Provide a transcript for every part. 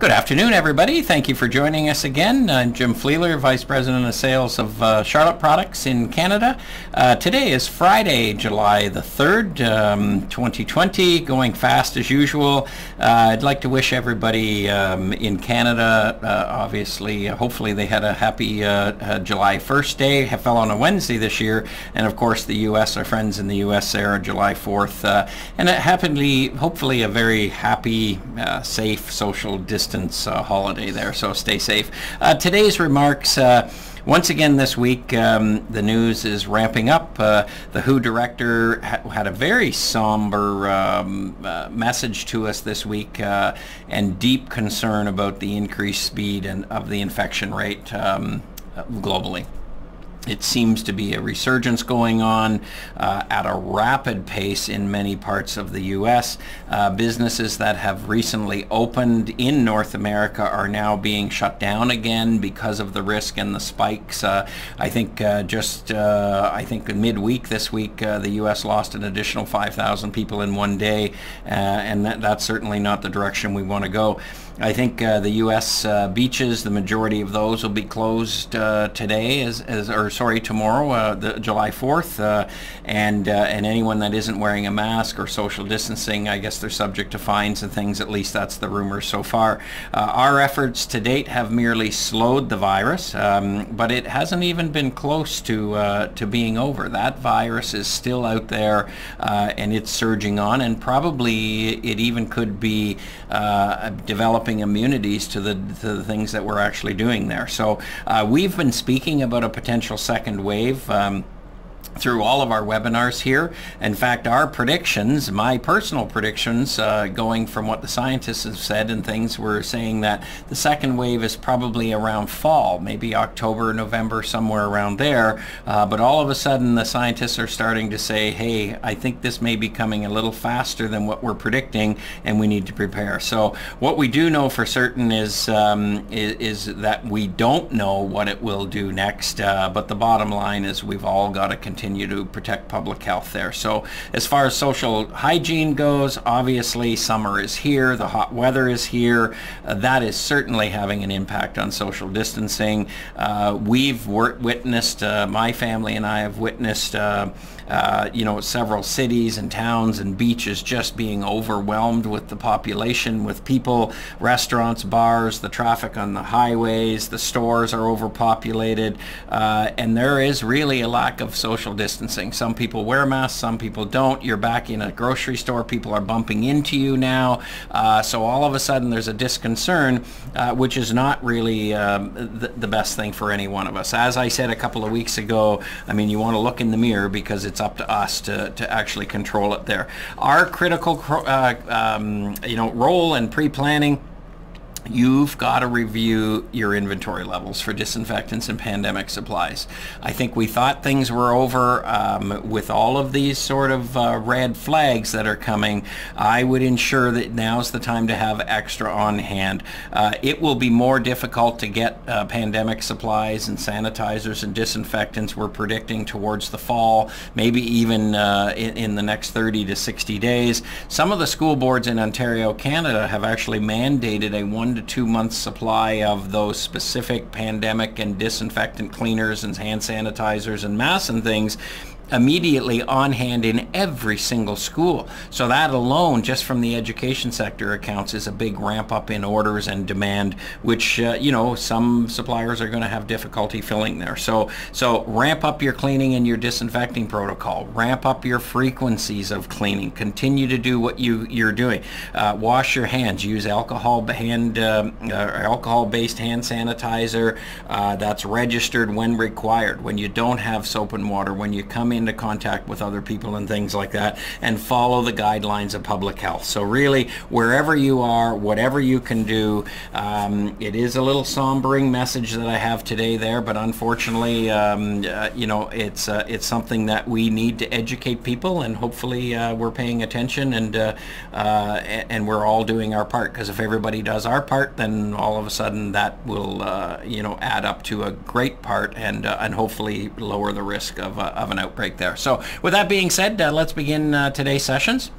Good afternoon, everybody. Thank you for joining us again. I'm Jim Fleeler, Vice President of Sales of uh, Charlotte Products in Canada. Uh, today is Friday, July the 3rd, um, 2020, going fast as usual. Uh, I'd like to wish everybody um, in Canada, uh, obviously, uh, hopefully they had a happy uh, July 1st day, it fell on a Wednesday this year, and of course the U.S., our friends in the U.S. there, July 4th, and it happened hopefully a very happy, safe social distance uh, holiday there, so stay safe. Uh, today's remarks. Uh, once again this week, um, the news is ramping up. Uh, the WHO director ha had a very somber um, uh, message to us this week uh, and deep concern about the increased speed and of the infection rate um, globally. It seems to be a resurgence going on uh, at a rapid pace in many parts of the U.S. Uh, businesses that have recently opened in North America are now being shut down again because of the risk and the spikes. Uh, I think uh, just uh, I think midweek this week uh, the U.S. lost an additional 5,000 people in one day, and that, that's certainly not the direction we want to go. I think uh, the U.S. Uh, beaches, the majority of those will be closed uh, today, as, as, or sorry, tomorrow, uh, the, July 4th, uh, and uh, and anyone that isn't wearing a mask or social distancing, I guess they're subject to fines and things. At least that's the rumor so far. our efforts to date have merely slowed the virus, um, but it hasn't even been close to to being over. That virus is still out there, and it's surging on, and probably it even could be developing developing immunities to the, to the things that we're actually doing there. So uh, we've been speaking about a potential second wave. Um, through all of our webinars here. In fact, our predictions, my personal predictions, uh, going from what the scientists have said and things, were saying that the second wave is probably around fall, maybe October, November, somewhere around there. Uh, but all of a sudden, the scientists are starting to say, hey, I think this may be coming a little faster than what we're predicting, and we need to prepare. So what we do know for certain is, um, is, is, that we don't know what it will do next, uh, but the bottom line is we've all got to continue to protect public health there. So as far as social hygiene goes, obviously summer is here, the hot weather is here. Uh, that is certainly having an impact on social distancing. Uh, we've witnessed, uh, my family and I have witnessed uh, you know, several cities and towns and beaches just being overwhelmed with the population, with people, restaurants, bars, the traffic on the highways, the stores are overpopulated, uh, and there is really a lack of social distancing. Some people wear masks, some people don't. You're back in a grocery store, people are bumping into you now, uh, so all of a sudden there's a disconcern, uh, which is not really um, the, the best thing for any one of us. As I said a couple of weeks ago, I mean, you want to look in the mirror because it's up to us to, to actually control it there. Our critical uh, um, you know, role in pre-planning you've got to review your inventory levels for disinfectants and pandemic supplies. I think we thought things were over um, with all of these sort of uh, red flags that are coming. I would ensure that now's the time to have extra on hand. Uh, it will be more difficult to get uh, pandemic supplies and sanitizers and disinfectants we're predicting towards the fall, maybe even uh, in, in the next 30 to 60 days. Some of the school boards in Ontario, Canada have actually mandated a one one to two months supply of those specific pandemic and disinfectant cleaners and hand sanitizers and masks and things immediately on hand in every single school. So that alone, just from the education sector accounts, is a big ramp up in orders and demand, which, uh, you know, some suppliers are going to have difficulty filling there. So, so ramp up your cleaning and your disinfecting protocol. Ramp up your frequencies of cleaning. Continue to do what you, you're doing. Uh, wash your hands. Use alcohol hand, uh, uh alcohol-based hand sanitizer uh, that's registered when required. When you don't have soap and water, when you come in into contact with other people and things like that and follow the guidelines of public health. So really, wherever you are, whatever you can do, um, it is a little sombering message that I have today there, but unfortunately, um, uh, you know, it's uh, it's something that we need to educate people, and hopefully uh, we're paying attention and uh, uh, and we're all doing our part. Because if everybody does our part, then all of a sudden that will uh, you know add up to a great part and and hopefully lower the risk of of an outbreak there. So with that being said, uh, let's begin uh, today's sessions.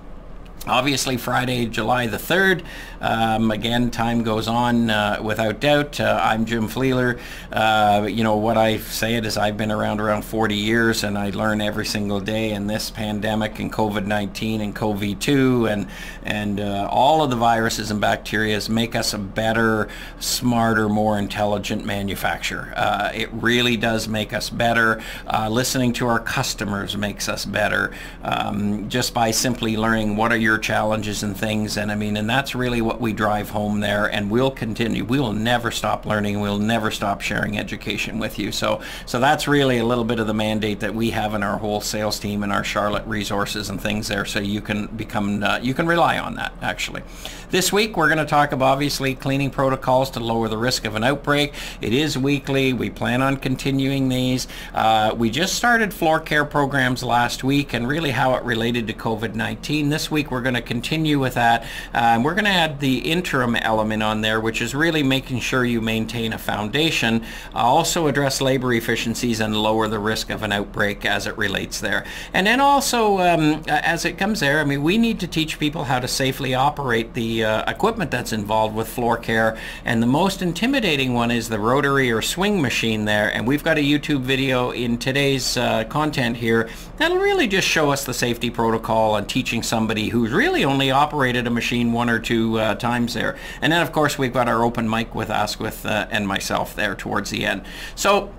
Obviously, Friday, July the 3rd. Um, again, time goes on uh, without doubt. Uh, I'm Jim Flieler. Uh, you know, what I say it is I've been around around 40 years and I learn every single day in this pandemic and COVID-19 and COVID-2 and, and uh, all of the viruses and bacteria make us a better, smarter, more intelligent manufacturer. Uh, it really does make us better. Uh, listening to our customers makes us better um, just by simply learning what are your challenges and things. And I mean, and that's really what we drive home there. And we'll continue. We will never stop learning. We'll never stop sharing education with you. So, so that's really a little bit of the mandate that we have in our whole sales team and our Charlotte resources and things there. So you can become, uh, you can rely on that actually. This week we're going to talk about obviously cleaning protocols to lower the risk of an outbreak. It is weekly. We plan on continuing these. Uh, we just started floor care programs last week and really how it related to COVID-19. This week we're we're going to continue with that. Um, we're going to add the interim element on there, which is really making sure you maintain a foundation. Uh, also address labor efficiencies and lower the risk of an outbreak as it relates there. And then also, um, as it comes there, I mean, we need to teach people how to safely operate the uh, equipment that's involved with floor care. And the most intimidating one is the rotary or swing machine there. And we've got a YouTube video in today's uh, content here that'll really just show us the safety protocol and teaching somebody who's really only operated a machine one or two uh, times there. And then, of course, we've got our open mic with Asquith uh, and myself there towards the end. So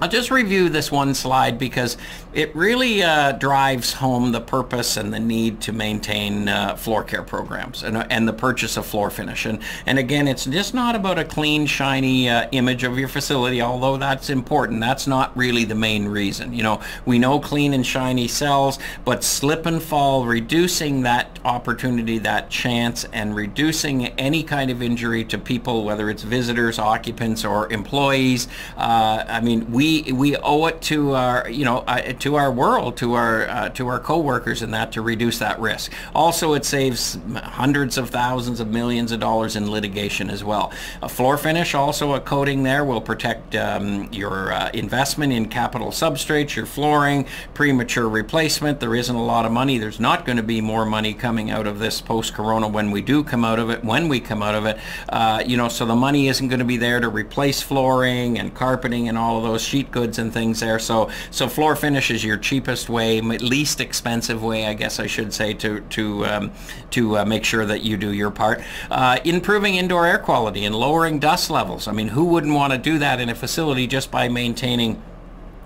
I'll just review this one slide because it really uh, drives home the purpose and the need to maintain uh, floor care programs and, and the purchase of floor finish. And, and again, it's just not about a clean, shiny uh, image of your facility, although that's important. That's not really the main reason. You know, we know clean and shiny sells, but slip and fall, reducing that opportunity, that chance, and reducing any kind of injury to people, whether it's visitors, occupants, or employees. Uh, I mean, we we we owe it to our you know uh, to our world to our uh, to our coworkers and that to reduce that risk. Also, it saves hundreds of thousands of millions of dollars in litigation as well. A floor finish, also a coating there, will protect um, your uh, investment in capital substrates, your flooring, premature replacement. There isn't a lot of money. There's not going to be more money coming out of this post-corona when we do come out of it. When we come out of it, uh, you know, so the money isn't going to be there to replace flooring and carpeting and all of those sheet goods and things there. So so floor finish is your cheapest way, least expensive way, I guess I should say, to to um, to uh, make sure that you do your part. Uh, improving indoor air quality and lowering dust levels. I mean, who wouldn't want to do that in a facility just by maintaining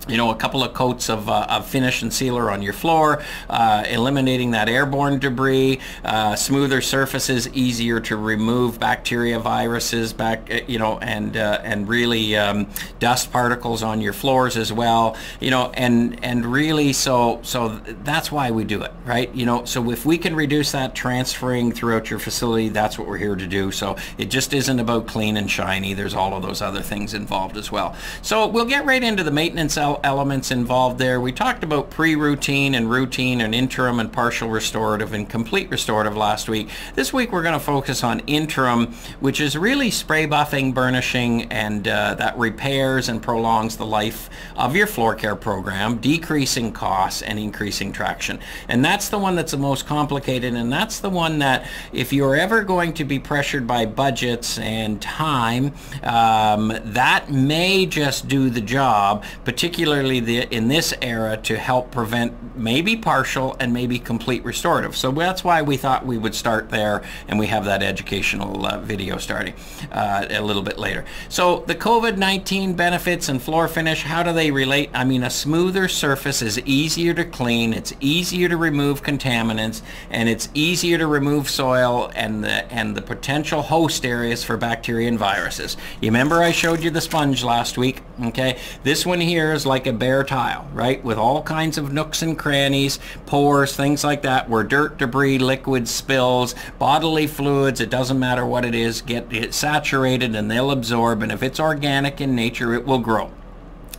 you know, a couple of coats of, uh, of finish and sealer on your floor, uh, eliminating that airborne debris, uh, smoother surfaces, easier to remove bacteria, viruses, back, uh, you know, and uh, and really um, dust particles on your floors as well, you know, and and really so so that's why we do it, right? You know, so if we can reduce that transferring throughout your facility, that's what we're here to do. So it just isn't about clean and shiny. There's all of those other things involved as well. So we'll get right into the maintenance elements involved there. We talked about pre-routine and routine and interim and partial restorative and complete restorative last week. This week we're going to focus on interim, which is really spray buffing, burnishing, and uh, that repairs and prolongs the life of your floor care program, decreasing costs and increasing traction. And that's the one that's the most complicated, and that's the one that if you're ever going to be pressured by budgets and time, um, that may just do the job, particularly particularly the, in this era to help prevent maybe partial and maybe complete restorative. So that's why we thought we would start there and we have that educational uh, video starting uh, a little bit later. So the COVID-19 benefits and floor finish, how do they relate? I mean, a smoother surface is easier to clean, it's easier to remove contaminants, and it's easier to remove soil and the, and the potential host areas for bacteria and viruses. You remember I showed you the sponge last week? Okay, this one here is like a bare tile, right? With all kinds of nooks and crannies, pores, things like that, where dirt, debris, liquids, spills, bodily fluids, it doesn't matter what it is, get it saturated and they'll absorb. And if it's organic in nature, it will grow.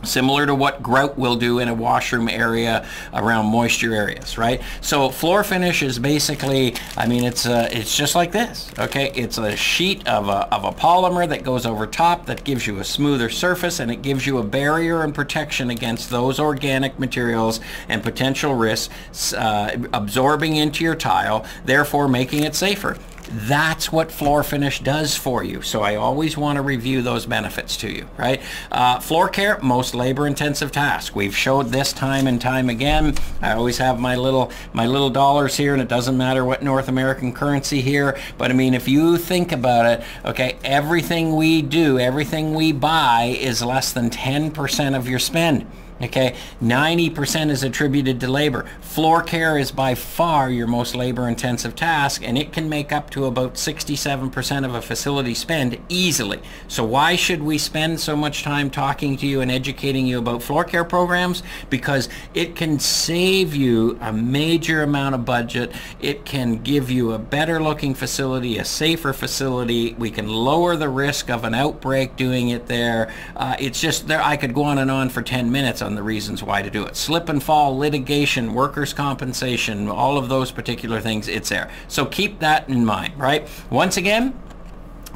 Similar to what grout will do in a washroom area around moisture areas right? So floor finish is basically I mean it's uh, it's just like this okay? It's a sheet of a, of a polymer that goes over top that gives you a smoother surface and it gives you a barrier and protection against those organic materials and potential risks uh, absorbing into your tile therefore making it safer that's what floor finish does for you. So I always want to review those benefits to you, right? Uh, floor care, most labor intensive task. We've showed this time and time again. I always have my little, my little dollars here and it doesn't matter what North American currency here. But I mean, if you think about it, okay, everything we do, everything we buy is less than 10% of your spend. Okay, 90% is attributed to labor. Floor care is by far your most labor intensive task and it can make up to about 67% of a facility spend easily. So why should we spend so much time talking to you and educating you about floor care programs? Because it can save you a major amount of budget. It can give you a better looking facility, a safer facility. We can lower the risk of an outbreak doing it there. Uh, it's just there. I could go on and on for 10 minutes on the reasons why to do it. Slip and fall, litigation, workers' compensation, all of those particular things, it's there. So keep that in mind, right? Once again,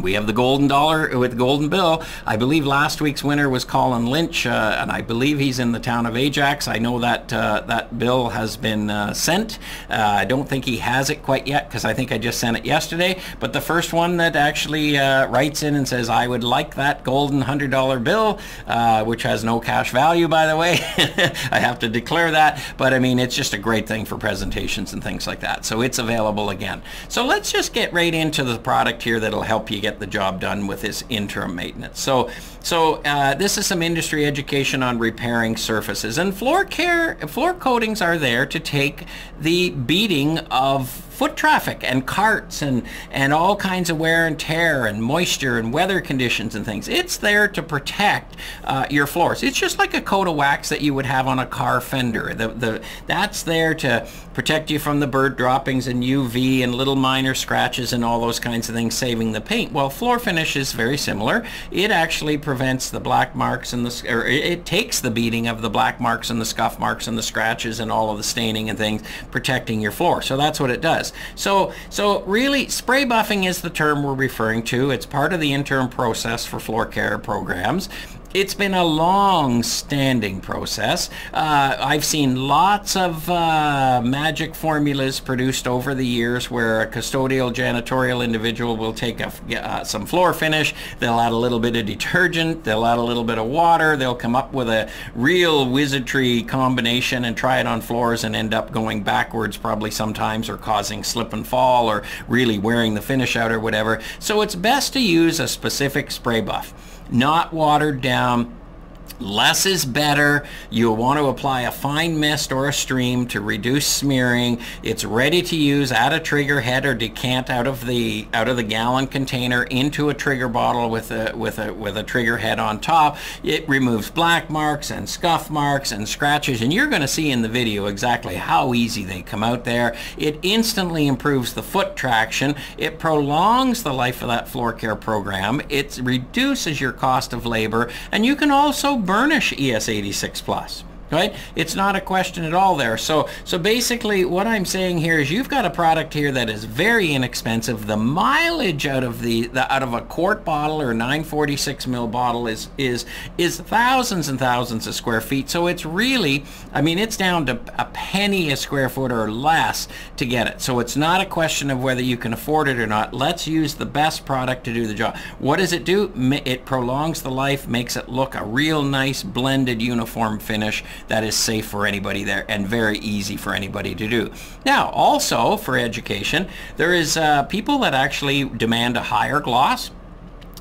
we have the golden dollar with the golden bill. I believe last week's winner was Colin Lynch, uh, and I believe he's in the town of Ajax. I know that uh, that bill has been uh, sent. Uh, I don't think he has it quite yet because I think I just sent it yesterday. But the first one that actually uh, writes in and says, I would like that golden $100 bill, uh, which has no cash value, by the way. I have to declare that. But I mean, it's just a great thing for presentations and things like that. So it's available again. So let's just get right into the product here that'll help you get the job done with this interim maintenance. So, so uh, this is some industry education on repairing surfaces. And floor care, floor coatings are there to take the beating of foot traffic and carts and, and all kinds of wear and tear and moisture and weather conditions and things. It's there to protect uh, your floors. It's just like a coat of wax that you would have on a car fender. The, the, that's there to protect you from the bird droppings and UV and little minor scratches and all those kinds of things, saving the paint. Well, floor finish is very similar. It actually prevents the black marks and the, or it takes the beating of the black marks and the scuff marks and the scratches and all of the staining and things, protecting your floor. So that's what it does. So, so really, spray buffing is the term we're referring to. It's part of the interim process for floor care programs it's been a long-standing process. Uh, I've seen lots of uh, magic formulas produced over the years where a custodial janitorial individual will take a, uh, some floor finish, they'll add a little bit of detergent, they'll add a little bit of water, they'll come up with a real wizardry combination and try it on floors and end up going backwards probably sometimes or causing slip and fall or really wearing the finish out or whatever. So it's best to use a specific spray buff not watered down Less is better. You'll want to apply a fine mist or a stream to reduce smearing. It's ready to use. Add a trigger head or decant out of the out of the gallon container into a trigger bottle with a with a with a trigger head on top. It removes black marks and scuff marks and scratches and you're going to see in the video exactly how easy they come out there. It instantly improves the foot traction. It prolongs the life of that floor care program. It reduces your cost of labor and you can also burnish ES86 Plus right? It's not a question at all there. So, so basically what I'm saying here is you've got a product here that is very inexpensive. The mileage out of the, the out of a quart bottle or 946 mil bottle is, is, is thousands and thousands of square feet. So it's really, I mean, it's down to a penny a square foot or less to get it. So it's not a question of whether you can afford it or not. Let's use the best product to do the job. What does it do? It prolongs the life, makes it look a real nice blended uniform finish that is safe for anybody there and very easy for anybody to do. Now, also for education, there is uh, people that actually demand a higher gloss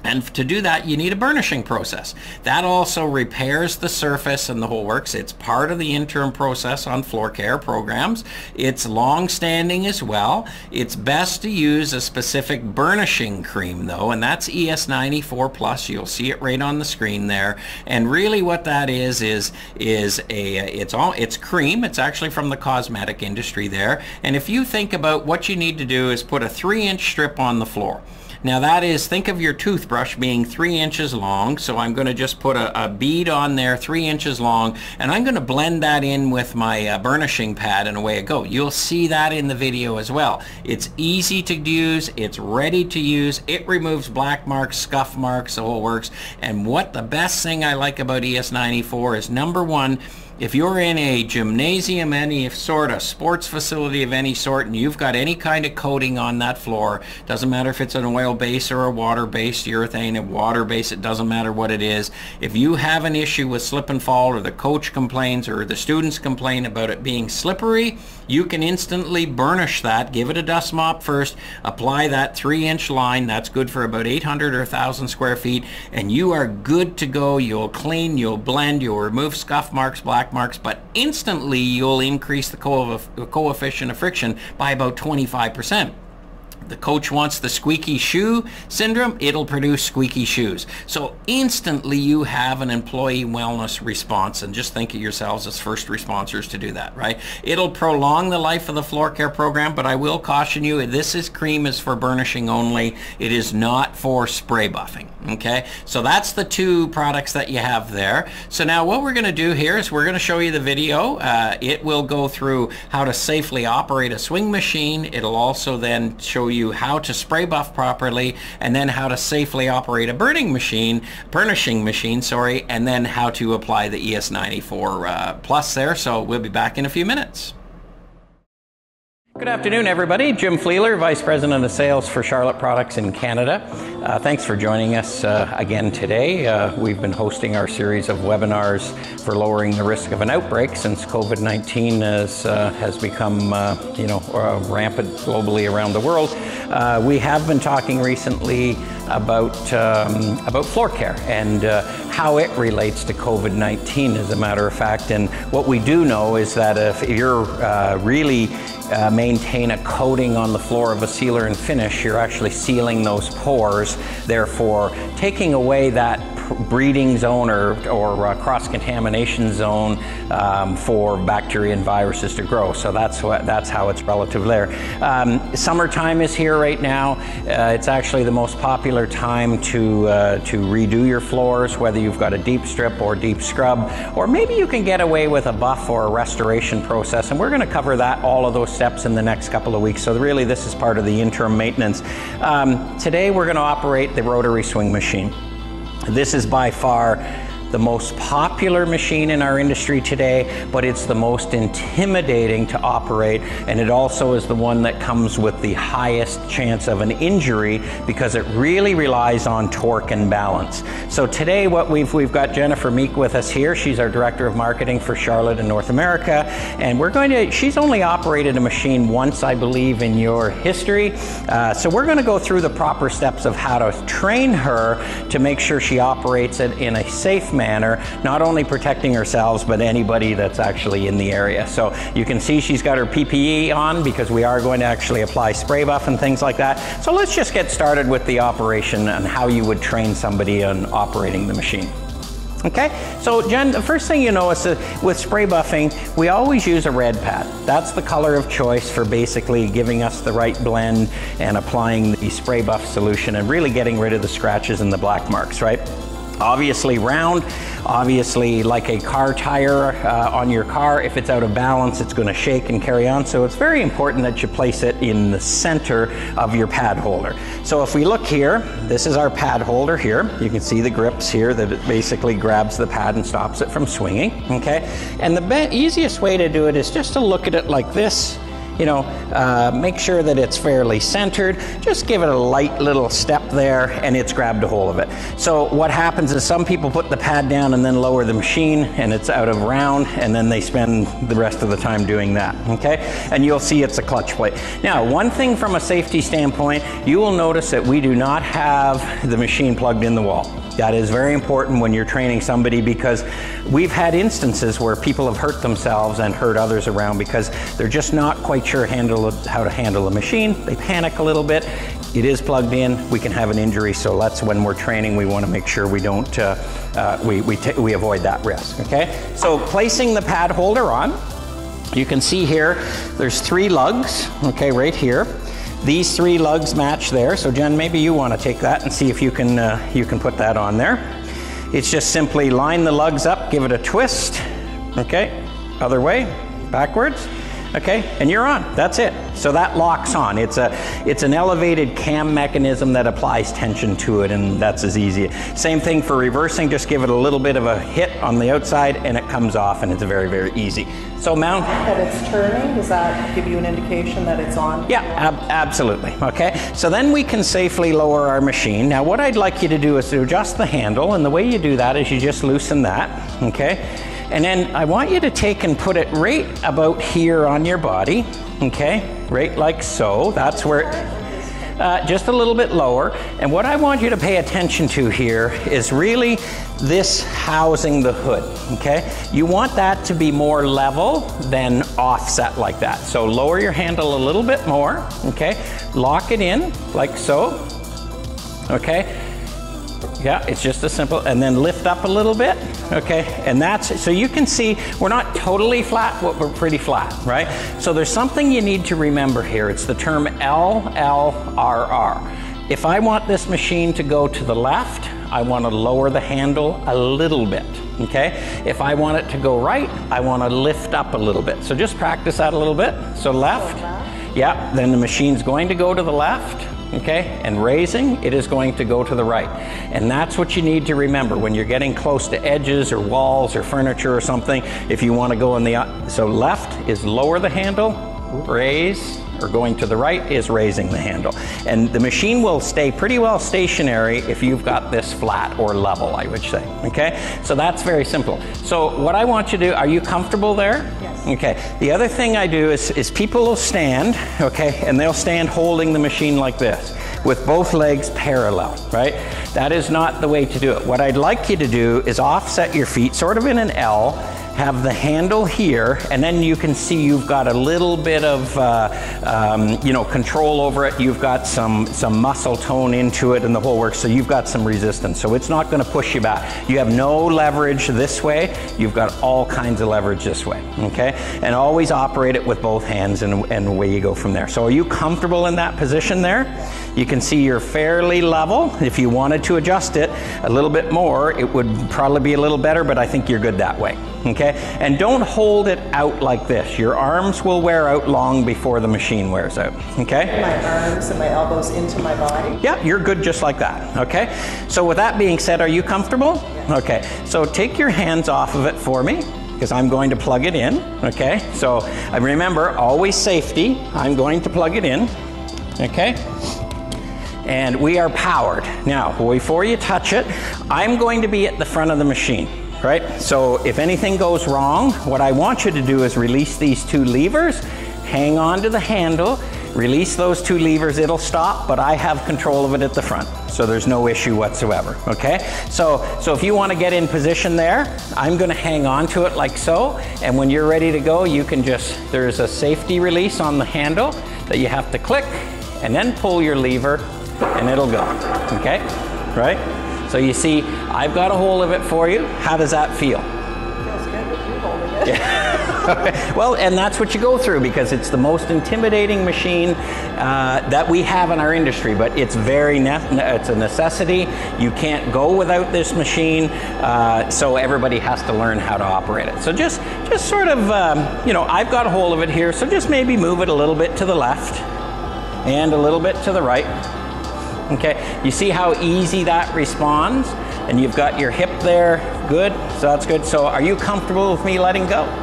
and to do that, you need a burnishing process. That also repairs the surface and the whole works. It's part of the interim process on floor care programs. It's long-standing as well. It's best to use a specific burnishing cream though, and that's ES94 Plus. You'll see it right on the screen there. And really what that is, is, is a, it's all, it's cream. It's actually from the cosmetic industry there. And if you think about what you need to do is put a three inch strip on the floor. Now that is, think of your toothbrush being three inches long. So I'm going to just put a, a bead on there, three inches long, and I'm going to blend that in with my uh, burnishing pad and away it go. You'll see that in the video as well. It's easy to use. It's ready to use. It removes black marks, scuff marks, the whole works. And what the best thing I like about ES94 is number one, if you're in a gymnasium, any sort of sports facility of any sort, and you've got any kind of coating on that floor, doesn't matter if it's an oil base or a water-based urethane, a water base, it doesn't matter what it is. If you have an issue with slip and fall or the coach complains or the students complain about it being slippery, you can instantly burnish that, give it a dust mop first, apply that three inch line, that's good for about 800 or 1,000 square feet, and you are good to go. You'll clean, you'll blend, you'll remove scuff marks, black marks, but instantly you'll increase the coefficient of friction by about 25% the coach wants the squeaky shoe syndrome, it'll produce squeaky shoes. So instantly you have an employee wellness response and just think of yourselves as first responders to do that, right? It'll prolong the life of the floor care program, but I will caution you, this is cream is for burnishing only. It is not for spray buffing, okay? So that's the two products that you have there. So now what we're gonna do here is we're gonna show you the video. Uh, it will go through how to safely operate a swing machine. It'll also then show you how to spray buff properly and then how to safely operate a burning machine, burnishing machine, sorry, and then how to apply the ES94 uh, Plus there. So we'll be back in a few minutes. Good afternoon, everybody. Jim Fleeler, Vice President of Sales for Charlotte Products in Canada. Uh, thanks for joining us uh, again today. Uh, we've been hosting our series of webinars for lowering the risk of an outbreak since COVID-19 has, uh, has become, uh, you know, uh, rampant globally around the world. we have been talking recently about, um, about floor care and how it relates to COVID-19, as a matter of fact. And what we do know is that if you're really uh, maintain a coating on the floor of a sealer and finish, you're actually sealing those pores, therefore taking away that breeding zone or, or uh, cross-contamination zone um, for bacteria and viruses to grow. So that's what that's how it's relative there. Um, summertime is here right now. Uh, it's actually the most popular time to uh, to redo your floors, whether you've got a deep strip or deep scrub, or maybe you can get away with a buff or a restoration process. And we're going to cover that all of those steps in the next couple of weeks. So really, this is part of the interim maintenance. Um, today, we're going to operate the rotary swing machine. This is by far the most popular machine in our industry today, but it's the most intimidating to operate, and it also is the one that comes with the highest chance of an injury because it really relies on torque and balance. So today, what we've we've got Jennifer Meek with us here. She's our director of marketing for Charlotte and North America, and we're going to. She's only operated a machine once, I believe, in your history. Uh, so we're going to go through the proper steps of how to train her to make sure she operates it in a safe manner manner, not only protecting ourselves, but anybody that's actually in the area. So you can see she's got her PPE on because we are going to actually apply spray buff and things like that. So let's just get started with the operation and how you would train somebody on operating the machine. Okay, so Jen, the first thing you notice is with spray buffing, we always use a red pad. That's the color of choice for basically giving us the right blend and applying the spray buff solution and really getting rid of the scratches and the black marks, right? Obviously round, obviously like a car tire uh, on your car, if it's out of balance, it's gonna shake and carry on. So it's very important that you place it in the center of your pad holder. So if we look here, this is our pad holder here. You can see the grips here that it basically grabs the pad and stops it from swinging, okay? And the easiest way to do it is just to look at it like this you know, uh, make sure that it's fairly centered. Just give it a light little step there and it's grabbed a hold of it. So what happens is some people put the pad down and then lower the machine and it's out of round and then they spend the rest of the time doing that, okay? And you'll see it's a clutch plate. Now, one thing from a safety standpoint, you will notice that we do not have the machine plugged in the wall. That is very important when you're training somebody because we've had instances where people have hurt themselves and hurt others around because they're just not quite sure handle, how to handle a machine. They panic a little bit. It is plugged in. We can have an injury. So that's when we're training, we want to make sure we don't, uh, uh, we, we, we avoid that risk. Okay. So placing the pad holder on, you can see here, there's three lugs, okay, right here. These three lugs match there. So Jen, maybe you want to take that and see if you can, uh, you can put that on there. It's just simply line the lugs up, give it a twist. Okay, other way, backwards okay? And you're on. That's it. So that locks on. It's a it's an elevated cam mechanism that applies tension to it and that's as easy. Same thing for reversing. Just give it a little bit of a hit on the outside and it comes off and it's very very easy. So mount. That it's turning? Does that give you an indication that it's on? Yeah ab absolutely. Okay? So then we can safely lower our machine. Now what I'd like you to do is to adjust the handle and the way you do that is you just loosen that. Okay and then I want you to take and put it right about here on your body, okay? Right like so. That's where, uh, just a little bit lower. And what I want you to pay attention to here is really this housing the hood, okay? You want that to be more level than offset like that. So lower your handle a little bit more, okay? Lock it in like so, okay? Yeah, it's just as simple. And then lift up a little bit, okay? And that's, so you can see we're not totally flat, but we're pretty flat, right? So there's something you need to remember here. It's the term LLRR. If I want this machine to go to the left, I want to lower the handle a little bit, okay? If I want it to go right, I want to lift up a little bit. So just practice that a little bit. So left, yeah, then the machine's going to go to the left, okay? And raising, it is going to go to the right. And that's what you need to remember when you're getting close to edges or walls or furniture or something. If you want to go in the, so left is lower the handle, raise, or going to the right is raising the handle. And the machine will stay pretty well stationary if you've got this flat or level, I would say, okay? So that's very simple. So what I want you to do, are you comfortable there? Yes. Okay. The other thing I do is, is people will stand, okay, and they'll stand holding the machine like this with both legs parallel, right? That is not the way to do it. What I'd like you to do is offset your feet sort of in an L have the handle here, and then you can see you've got a little bit of, uh, um, you know, control over it. You've got some, some muscle tone into it and the whole works, so you've got some resistance. So it's not gonna push you back. You have no leverage this way. You've got all kinds of leverage this way, okay? And always operate it with both hands and, and away you go from there. So are you comfortable in that position there? You can see you're fairly level. If you wanted to adjust it a little bit more, it would probably be a little better, but I think you're good that way okay? And don't hold it out like this. Your arms will wear out long before the machine wears out, okay? My arms and my elbows into my body? Yeah, you're good just like that, okay? So with that being said, are you comfortable? Yes. Okay, so take your hands off of it for me because I'm going to plug it in, okay? So remember, always safety. I'm going to plug it in, okay? And we are powered. Now, before you touch it, I'm going to be at the front of the machine right? So if anything goes wrong, what I want you to do is release these two levers, hang on to the handle, release those two levers, it'll stop, but I have control of it at the front. So there's no issue whatsoever, okay? So, so if you wanna get in position there, I'm gonna hang on to it like so, and when you're ready to go, you can just, there's a safety release on the handle that you have to click, and then pull your lever, and it'll go, okay? Right? So you see, I've got a hold of it for you. How does that feel? Feels good with you holding it. Yeah. well, and that's what you go through because it's the most intimidating machine uh, that we have in our industry. But it's very it's a necessity. You can't go without this machine. Uh, so everybody has to learn how to operate it. So just just sort of um, you know, I've got a hold of it here. So just maybe move it a little bit to the left and a little bit to the right. Okay, you see how easy that responds? And you've got your hip there, good, so that's good. So are you comfortable with me letting go?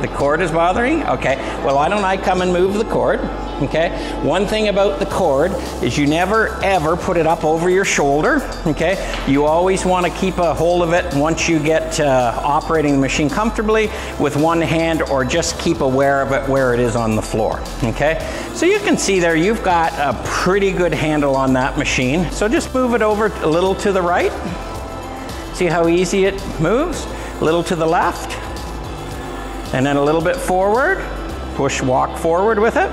The cord is bothering? Okay, well why don't I come and move the cord? okay? One thing about the cord is you never ever put it up over your shoulder, okay? You always want to keep a hold of it once you get uh, operating the machine comfortably with one hand or just keep aware of it where it is on the floor, okay? So you can see there you've got a pretty good handle on that machine. So just move it over a little to the right. See how easy it moves? A little to the left. And then a little bit forward. Push walk forward with it.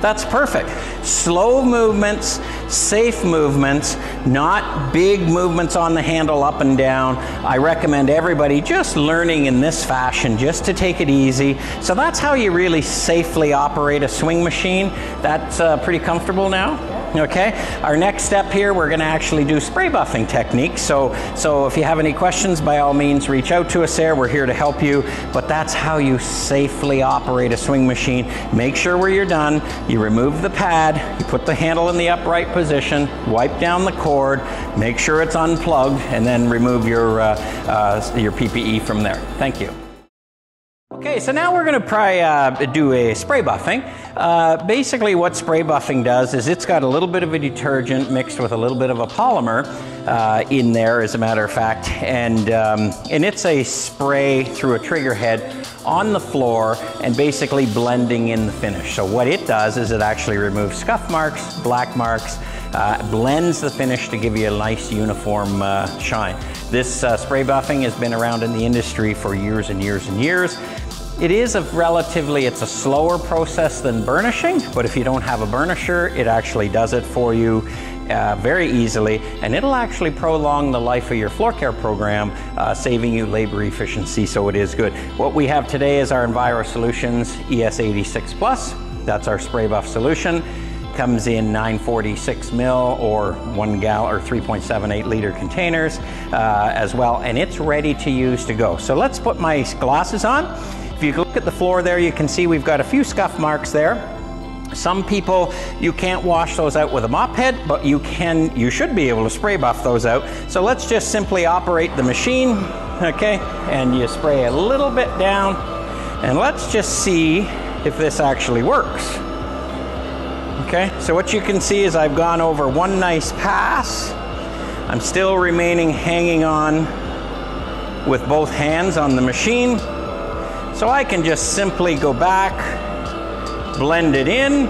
That's perfect. Slow movements, safe movements, not big movements on the handle up and down. I recommend everybody just learning in this fashion, just to take it easy. So that's how you really safely operate a swing machine. That's uh, pretty comfortable now? Okay, our next step here, we're going to actually do spray buffing techniques. So, so if you have any questions, by all means, reach out to us there. We're here to help you. But that's how you safely operate a swing machine. Make sure where you're done, you remove the pad, you put the handle in the upright position, wipe down the cord, make sure it's unplugged, and then remove your, uh, uh, your PPE from there. Thank you. Okay, so now we're going to try uh, do a spray buffing. Uh, basically, what spray buffing does is it's got a little bit of a detergent mixed with a little bit of a polymer uh, in there, as a matter of fact, and um, and it's a spray through a trigger head on the floor and basically blending in the finish. So what it does is it actually removes scuff marks, black marks, uh, blends the finish to give you a nice uniform uh, shine. This uh, spray buffing has been around in the industry for years and years and years. It is a relatively, it's a slower process than burnishing, but if you don't have a burnisher, it actually does it for you uh, very easily, and it'll actually prolong the life of your floor care program, uh, saving you labor efficiency, so it is good. What we have today is our Enviro Solutions ES86 Plus. That's our spray buff solution. Comes in 946 mil or one gallon or 3.78 liter containers uh, as well, and it's ready to use to go. So let's put my glasses on. If you look at the floor there, you can see we've got a few scuff marks there. Some people, you can't wash those out with a mop head, but you can, you should be able to spray buff those out. So let's just simply operate the machine, okay? And you spray a little bit down, and let's just see if this actually works. Okay, so what you can see is I've gone over one nice pass. I'm still remaining hanging on with both hands on the machine. So I can just simply go back, blend it in,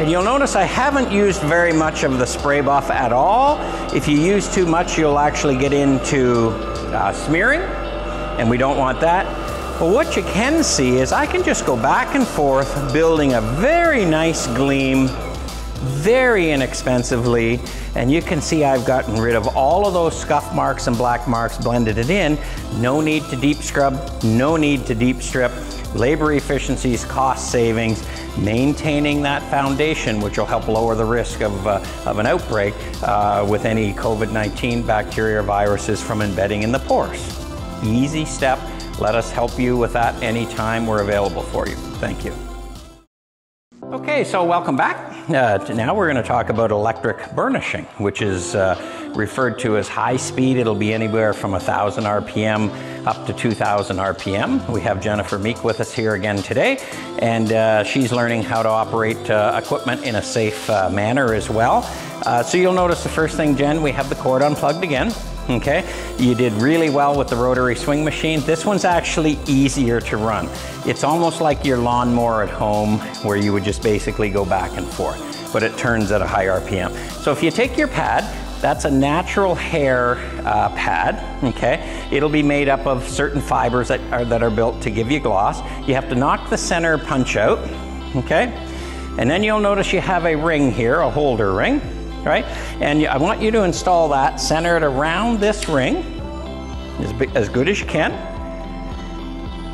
and you'll notice I haven't used very much of the spray buff at all. If you use too much, you'll actually get into uh, smearing, and we don't want that. But what you can see is I can just go back and forth, building a very nice gleam, very inexpensively, and you can see I've gotten rid of all of those scuff marks and black marks, blended it in. No need to deep scrub, no need to deep strip. Labor efficiencies, cost savings, maintaining that foundation, which will help lower the risk of, uh, of an outbreak uh, with any COVID-19 bacteria or viruses from embedding in the pores. Easy step. Let us help you with that anytime we're available for you. Thank you. Okay, so welcome back. Uh, now we're going to talk about electric burnishing, which is uh, referred to as high speed. It'll be anywhere from 1,000 RPM up to 2,000 RPM. We have Jennifer Meek with us here again today, and uh, she's learning how to operate uh, equipment in a safe uh, manner as well. Uh, so you'll notice the first thing, Jen, we have the cord unplugged again. Okay, you did really well with the rotary swing machine. This one's actually easier to run. It's almost like your lawnmower at home where you would just basically go back and forth, but it turns at a high RPM. So if you take your pad, that's a natural hair uh, pad, okay? It'll be made up of certain fibers that are, that are built to give you gloss. You have to knock the center punch out, okay? And then you'll notice you have a ring here, a holder ring right? And I want you to install that centered around this ring as, as good as you can.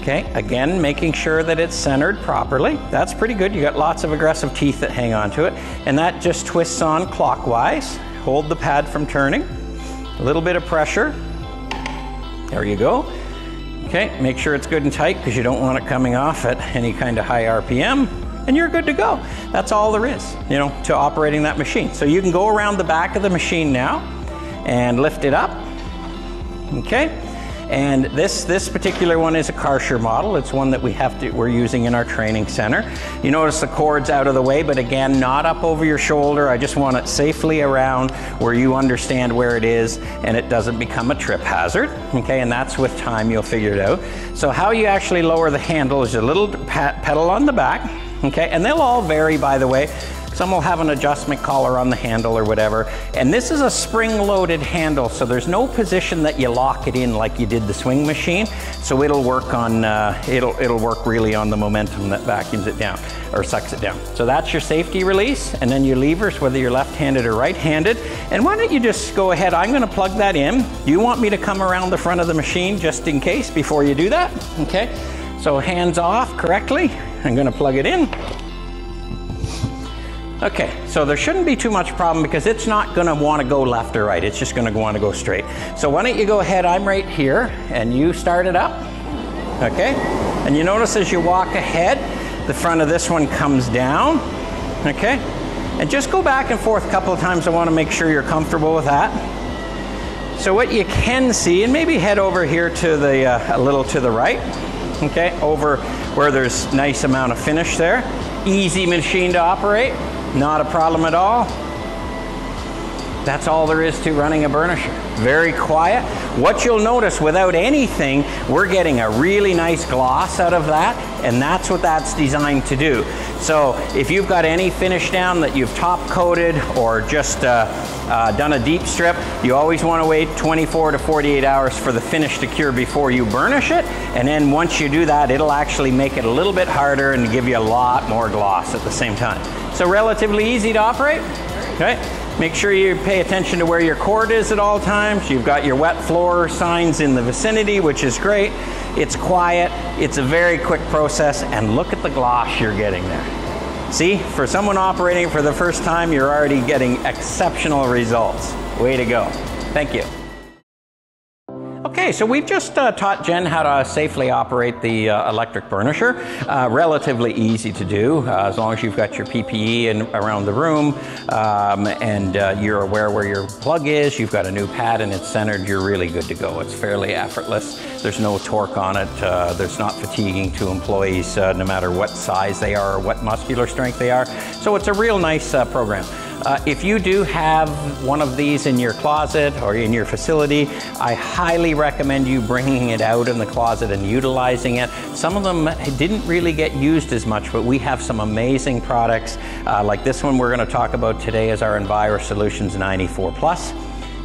Okay, again, making sure that it's centered properly. That's pretty good. You got lots of aggressive teeth that hang onto it. And that just twists on clockwise. Hold the pad from turning. A little bit of pressure. There you go. Okay, make sure it's good and tight because you don't want it coming off at any kind of high RPM and you're good to go. That's all there is, you know, to operating that machine. So you can go around the back of the machine now and lift it up, okay? And this, this particular one is a Karcher model. It's one that we have to, we're using in our training center. You notice the cord's out of the way, but again, not up over your shoulder. I just want it safely around where you understand where it is and it doesn't become a trip hazard. Okay, and that's with time you'll figure it out. So how you actually lower the handle is a little pedal on the back, okay? And they'll all vary, by the way. Some will have an adjustment collar on the handle or whatever. And this is a spring-loaded handle, so there's no position that you lock it in like you did the swing machine. So it'll work on, uh, it'll, it'll work really on the momentum that vacuums it down or sucks it down. So that's your safety release, and then your levers, whether you're left-handed or right-handed. And why don't you just go ahead, I'm gonna plug that in. You want me to come around the front of the machine just in case before you do that? Okay, so hands off correctly. I'm gonna plug it in. Okay, so there shouldn't be too much problem because it's not gonna wanna go left or right. It's just gonna wanna go straight. So why don't you go ahead, I'm right here, and you start it up, okay? And you notice as you walk ahead, the front of this one comes down, okay? And just go back and forth a couple of times. I wanna make sure you're comfortable with that. So what you can see, and maybe head over here to the, uh, a little to the right, okay? Over where there's nice amount of finish there. Easy machine to operate. Not a problem at all. That's all there is to running a burnisher. Very quiet. What you'll notice without anything, we're getting a really nice gloss out of that, and that's what that's designed to do. So if you've got any finish down that you've top coated or just uh, uh, done a deep strip, you always want to wait 24 to 48 hours for the finish to cure before you burnish it. And then once you do that, it'll actually make it a little bit harder and give you a lot more gloss at the same time. So relatively easy to operate, okay? Make sure you pay attention to where your cord is at all times. You've got your wet floor signs in the vicinity, which is great. It's quiet, it's a very quick process, and look at the gloss you're getting there. See, for someone operating for the first time, you're already getting exceptional results. Way to go. Thank you. Okay, so we've just uh, taught Jen how to safely operate the uh, electric burnisher. Uh, relatively easy to do, uh, as long as you've got your PPE in, around the room um, and uh, you're aware where your plug is, you've got a new pad and it's centered, you're really good to go. It's fairly effortless. There's no torque on it. Uh, there's not fatiguing to employees, no matter what size they are or what muscular strength they are. So it's a real nice program. Uh, if you do have one of these in your closet or in your facility, I highly recommend you bringing it out in the closet and utilizing it. Some of them didn't really get used as much, but we have some amazing products. Uh, like this one we're going to talk about today is our Enviro Solutions 94 Plus.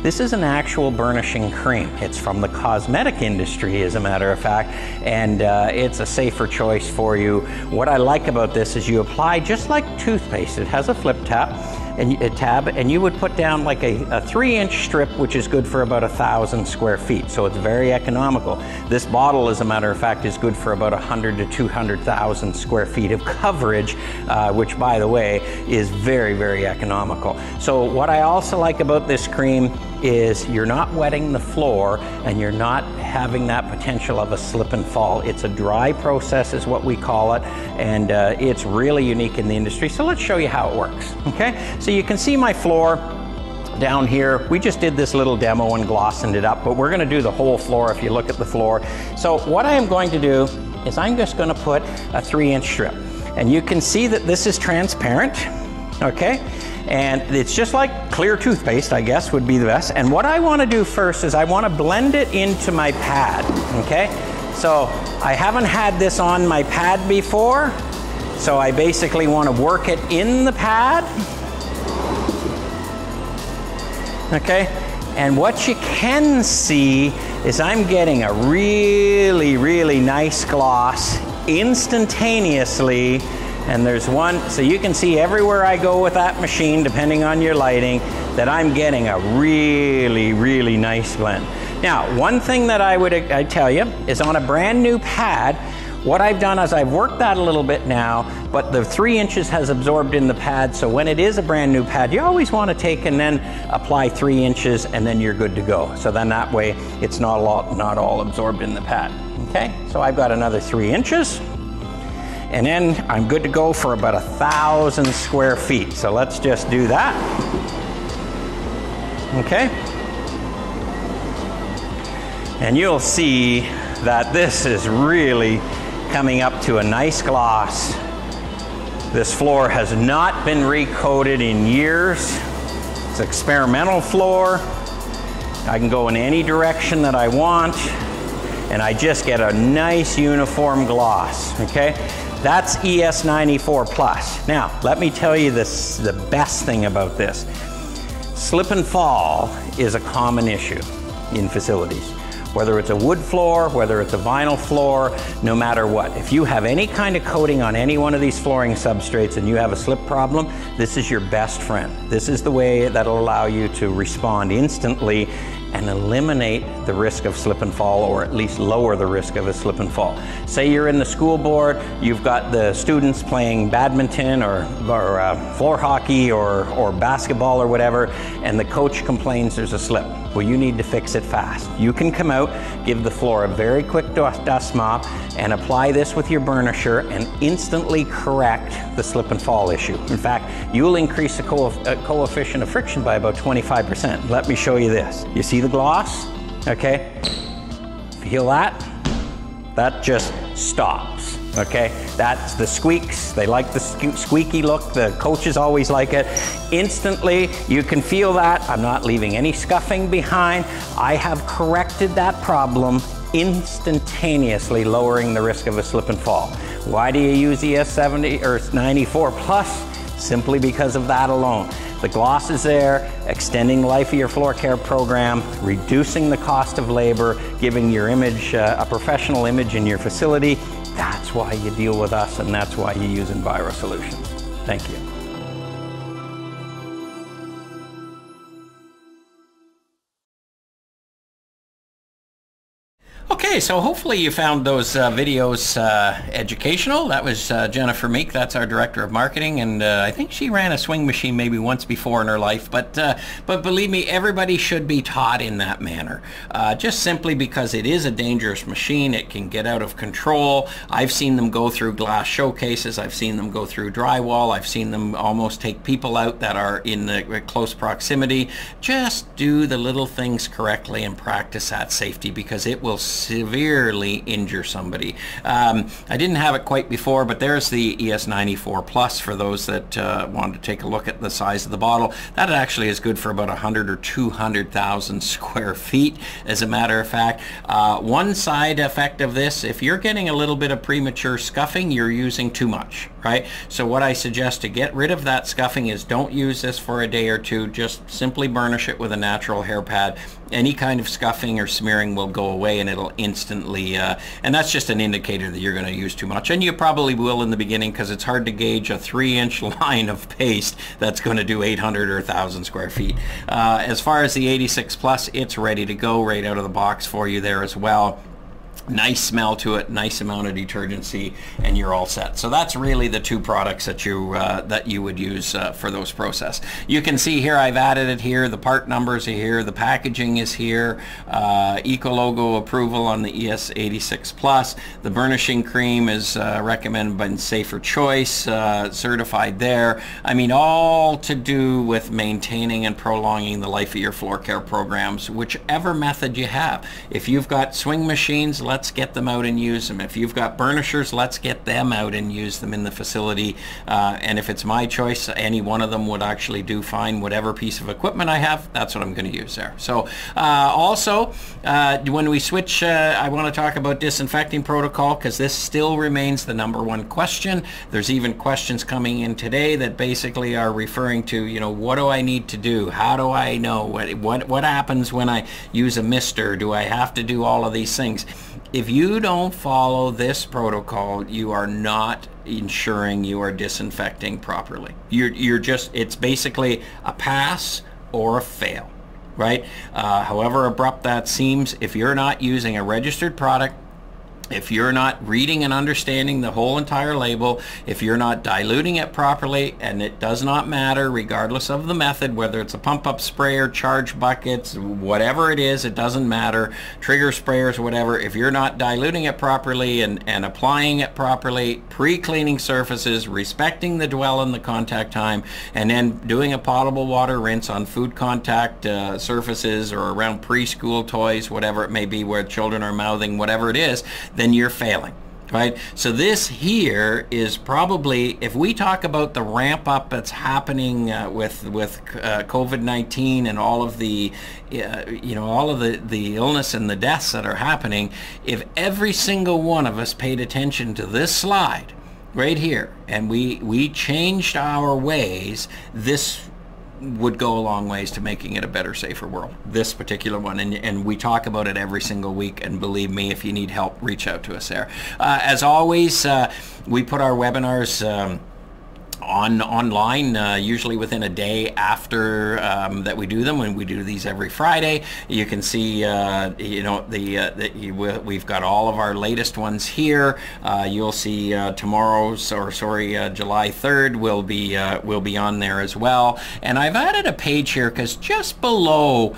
This is an actual burnishing cream. It's from the cosmetic industry, as a matter of fact, and uh, it's a safer choice for you. What I like about this is you apply just like toothpaste. It has a flip tap and a tab, and you would put down like a, a three inch strip, which is good for about a thousand square feet. So it's very economical. This bottle, as a matter of fact, is good for about 100 to 200,000 square feet of coverage, uh, which by the way, is very, very economical. So what I also like about this cream is you're not wetting the floor and you're not having that potential of a slip and fall. It's a dry process is what we call it and uh, it's really unique in the industry. So let's show you how it works, okay? So you can see my floor down here. We just did this little demo and glossing it up, but we're gonna do the whole floor if you look at the floor. So what I am going to do is I'm just gonna put a three inch strip. And you can see that this is transparent, okay? And it's just like clear toothpaste, I guess, would be the best. And what I wanna do first is I wanna blend it into my pad, okay? So I haven't had this on my pad before, so I basically wanna work it in the pad. Okay? And what you can see is I'm getting a really, really nice gloss instantaneously and there's one, so you can see everywhere I go with that machine, depending on your lighting, that I'm getting a really, really nice blend. Now, one thing that I would I tell you is on a brand new pad, what I've done is I've worked that a little bit now, but the three inches has absorbed in the pad, so when it is a brand new pad, you always want to take and then apply three inches and then you're good to go. So then that way it's not all, not all absorbed in the pad. Okay, so I've got another three inches. And then I'm good to go for about a thousand square feet. So let's just do that. Okay. And you'll see that this is really coming up to a nice gloss. This floor has not been recoated in years. It's experimental floor. I can go in any direction that I want. and I just get a nice uniform gloss, okay? That's ES94 Plus. Now, let me tell you this, the best thing about this. Slip and fall is a common issue in facilities whether it's a wood floor, whether it's a vinyl floor, no matter what. If you have any kind of coating on any one of these flooring substrates and you have a slip problem, this is your best friend. This is the way that'll allow you to respond instantly and eliminate the risk of slip and fall or at least lower the risk of a slip and fall. Say you're in the school board, you've got the students playing badminton or, or uh, floor hockey or, or basketball or whatever, and the coach complains there's a slip. Well, you need to fix it fast. You can come out, give the floor a very quick dust mop, and apply this with your burnisher and instantly correct the slip and fall issue. In fact, you'll increase the co uh, coefficient of friction by about 25%. Let me show you this. You see the gloss? Okay. Feel that? That just stops. Okay, that's the squeaks. They like the squeaky look. The coaches always like it. Instantly, you can feel that. I'm not leaving any scuffing behind. I have corrected that problem instantaneously, lowering the risk of a slip and fall. Why do you use ES70 or 94 plus? Simply because of that alone. The gloss is there, extending life of your floor care program, reducing the cost of labor, giving your image uh, a professional image in your facility, that's why you deal with us and that's why you use Enviro Solutions. Thank you. Okay, so hopefully you found those uh, videos uh, educational. That was uh, Jennifer Meek. That's our director of marketing, and uh, I think she ran a swing machine maybe once before in her life. But uh, but believe me, everybody should be taught in that manner. Uh, just simply because it is a dangerous machine, it can get out of control. I've seen them go through glass showcases. I've seen them go through drywall. I've seen them almost take people out that are in the close proximity. Just do the little things correctly and practice that safety because it will severely injure somebody. Um, I didn't have it quite before, but there's the ES94 Plus for those that uh, want to take a look at the size of the bottle. That actually is good for about 100 or 200,000 square feet, as a matter of fact. Uh, one side effect of this, if you're getting a little bit of premature scuffing, you're using too much, right? So what I suggest to get rid of that scuffing is don't use this for a day or two. Just simply burnish it with a natural hair pad. Any kind of scuffing or smearing will go away and it'll instantly, uh, and that's just an indicator that you're going to use too much. And you probably will in the beginning because it's hard to gauge a three inch line of paste that's going to do 800 or 1,000 square feet. Uh, as far as the 86 Plus, it's ready to go right out of the box for you there as well nice smell to it, nice amount of detergency, and you're all set. So that's really the two products that you uh, that you would use uh, for those process. You can see here I've added it here. The part numbers are here. The packaging is here. Uh, Eco logo approval on the ES86 Plus. The burnishing cream is uh, recommended by Safer Choice, uh, certified there. I mean, all to do with maintaining and prolonging the life of your floor care programs, whichever method you have. If you've got swing machines, let's get them out and use them. If you've got burnishers, let's get them out and use them in the facility. Uh, and if it's my choice, any one of them would actually do fine. Whatever piece of equipment I have, that's what I'm going to use there. So uh, also, uh, when we switch, uh, I want to talk about disinfecting protocol because this still remains the number one question. There's even questions coming in today that basically are referring to, you know, what do I need to do? How do I know? What, what, what happens when I use a mister? Do I have to do all of these things? If you don't follow this protocol, you are not ensuring you are disinfecting properly. You're, you're just, it's basically a pass or a fail, right? Uh, however abrupt that seems, if you're not using a registered product if you're not reading and understanding the whole entire label, if you're not diluting it properly, and it does not matter regardless of the method, whether it's a pump-up sprayer, charge buckets, whatever it is, it doesn't matter, trigger sprayers, whatever, if you're not diluting it properly and, and applying it properly, pre-cleaning surfaces, respecting the dwell and the contact time, and then doing a potable water rinse on food contact uh, surfaces or around preschool toys, whatever it may be where children are mouthing, whatever it is, then you're failing. right? So this here is probably, if we talk about the ramp up that's happening uh, with with uh, COVID-19 and all of the, uh, you know, all of the, the illness and the deaths that are happening, if every single one of us paid attention to this slide right here and we, we changed our ways, this would go a long ways to making it a better, safer world. This particular one, and, and we talk about it every single week. And believe me, if you need help, reach out to us there. Uh, as always, uh, we put our webinars. Um, on online, uh, usually within a day after um, that we do them. When we do these every Friday, you can see, uh, you know, the, uh, the you, we've got all of our latest ones here. Uh, you'll see uh, tomorrow's, or sorry, uh, July 3rd will be will be on there as well. And I've added a page here because just below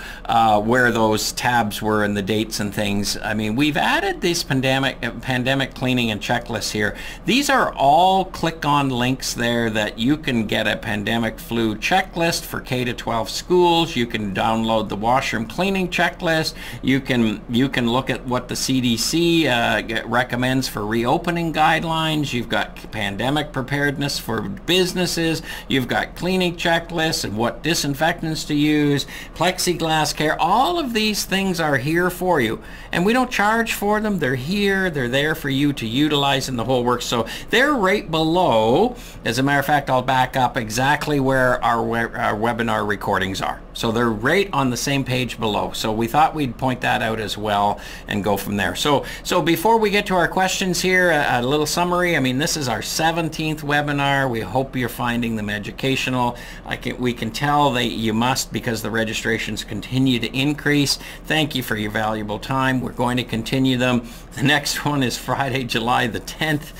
where those tabs were and the dates and things, I mean, we've added this pandemic pandemic cleaning and checklists here. These are all click-on links there that you can get a pandemic flu checklist for K to 12 schools. You can download the washroom cleaning checklist. You can you can look at what the CDC uh, recommends for reopening guidelines. You've got pandemic preparedness for businesses. You've got cleaning checklists and what disinfectants to use, plexiglass care. All of these things are here for you. And we don't charge for them. They're here. They're there for you to utilize in the whole work. So they're right below. As a matter of fact, I'll back up exactly where our, our webinar recordings are. So they're right on the same page below. So we thought we'd point that out as well and go from there. So, so before we get to our questions here, a, a little summary. I mean, this is our 17th webinar. We hope you're finding them educational. I can, we can tell that you must because the registrations continue to increase. Thank you for your valuable time. We're going to continue them. The next one is Friday, July the 10th.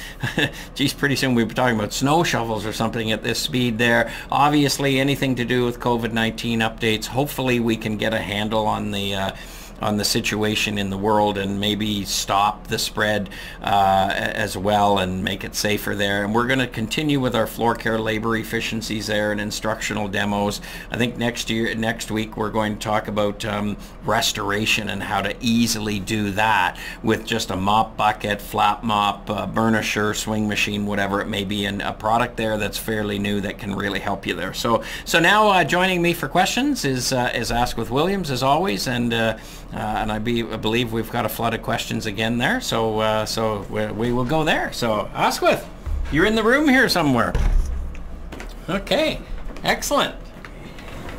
Geez, pretty soon we'll be talking about snow shovels or something at this speed there. Obviously, anything to do with COVID-19 updates. Hopefully, we can get a handle on the uh, on the situation in the world and maybe stop the spread uh, as well and make it safer there. And we're going to continue with our floor care labor efficiencies there and instructional demos. I think next year, next week, we're going to talk about um, restoration and how to easily do that with just a mop bucket, flat mop, uh, burnisher, swing machine, whatever it may be, and a product there that's fairly new that can really help you there. So, so now uh, joining me for questions is uh, is Asquith Williams as always, and uh, uh, and I, be, I, believe we've got a flood of questions again there, so uh, so we, we, will go there. So Asquith, you're in the room here somewhere. Okay, excellent.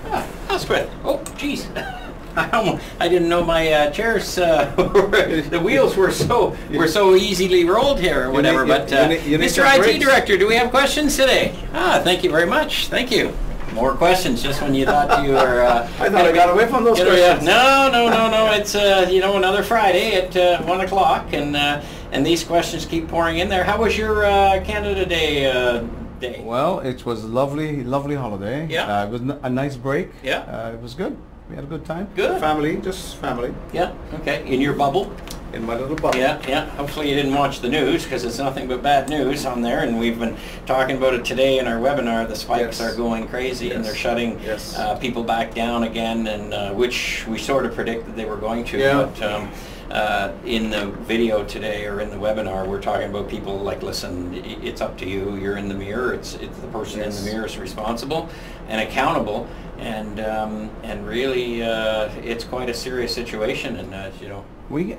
Ah, Asquith. Oh, jeez. I, I didn't know my uh, chairs, uh, the wheels were so were so easily rolled here or whatever. You need, but uh, you need, you need Mr. IT breaks. Director, do we have questions today? Ah, thank you very much. Thank you. More questions just when you thought you were. Uh, I thought I got away from those questions. No, no, no, no. It's uh, you know another Friday at uh, one o'clock, and uh, and these questions keep pouring in there. How was your uh, Canada Day? Uh, day? Well, it was a lovely, lovely holiday. Yeah. it was a nice break. Yeah. it was good. We had a good time. Good. Family, just family. Yeah. Okay. In your bubble in my little bubble. Yeah, yeah. Hopefully you didn't watch the news because it's nothing but bad news on there, and we've been talking about it today in our webinar. The spikes yes. are going crazy, yes. and they're shutting yes. uh, people back down again, and uh, which we sort of predicted they were going to. Yeah. But, um, uh, in the video today or in the webinar, we're talking about people like, listen, it's up to you. You're in the mirror. It's it's the person in the mirror is responsible and accountable, and um, and really, uh, it's quite a serious situation. And uh, you know, we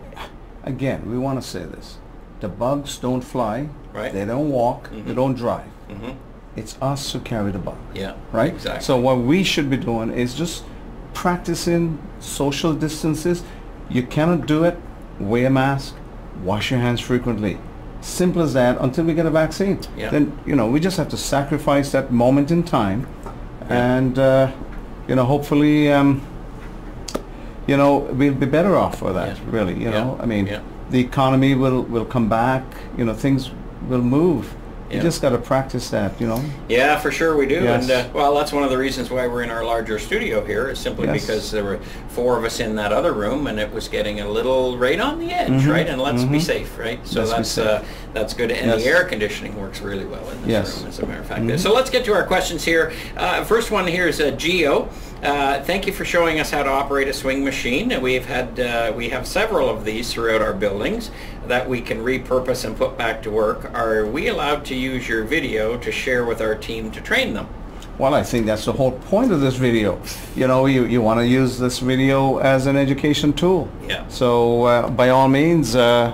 again, we want to say this. The bugs don't fly. Right. They don't walk. Mm-hmm. They don't drive. Mm-hmm. It's us who carry the bug. Yeah. Right? Exactly. So what we should be doing is just practicing social distances. You cannot do it. Wear a mask. Wash your hands frequently. Simple as that until we get a vaccine. Yeah. Then, you know, we just have to sacrifice that moment in time. Yeah. And, uh, you know, hopefully... Um, you know, we'll be better off for that, yeah. really. You yeah. know, I mean, yeah. the economy will, will come back, you know, things will move. You just got to practice that, you know. Yeah, for sure we do. Yes. And uh, well, that's one of the reasons why we're in our larger studio here is simply yes. because there were four of us in that other room, and it was getting a little right on the edge, mm-hmm. right? And let's mm-hmm. be safe, right? So let's that's uh, that's good. And yes. the air conditioning works really well in this yes. room, as a matter of fact. Mm-hmm. So let's get to our questions here. Uh, first one here is uh, Geo. Uh, thank you for showing us how to operate a swing machine. We've had uh, we have several of these throughout our buildings that we can repurpose and put back to work. Are we allowed to use your video to share with our team to train them? Well, I think that's the whole point of this video. You know, you, you want to use this video as an education tool. Yeah. So uh, by all means, uh,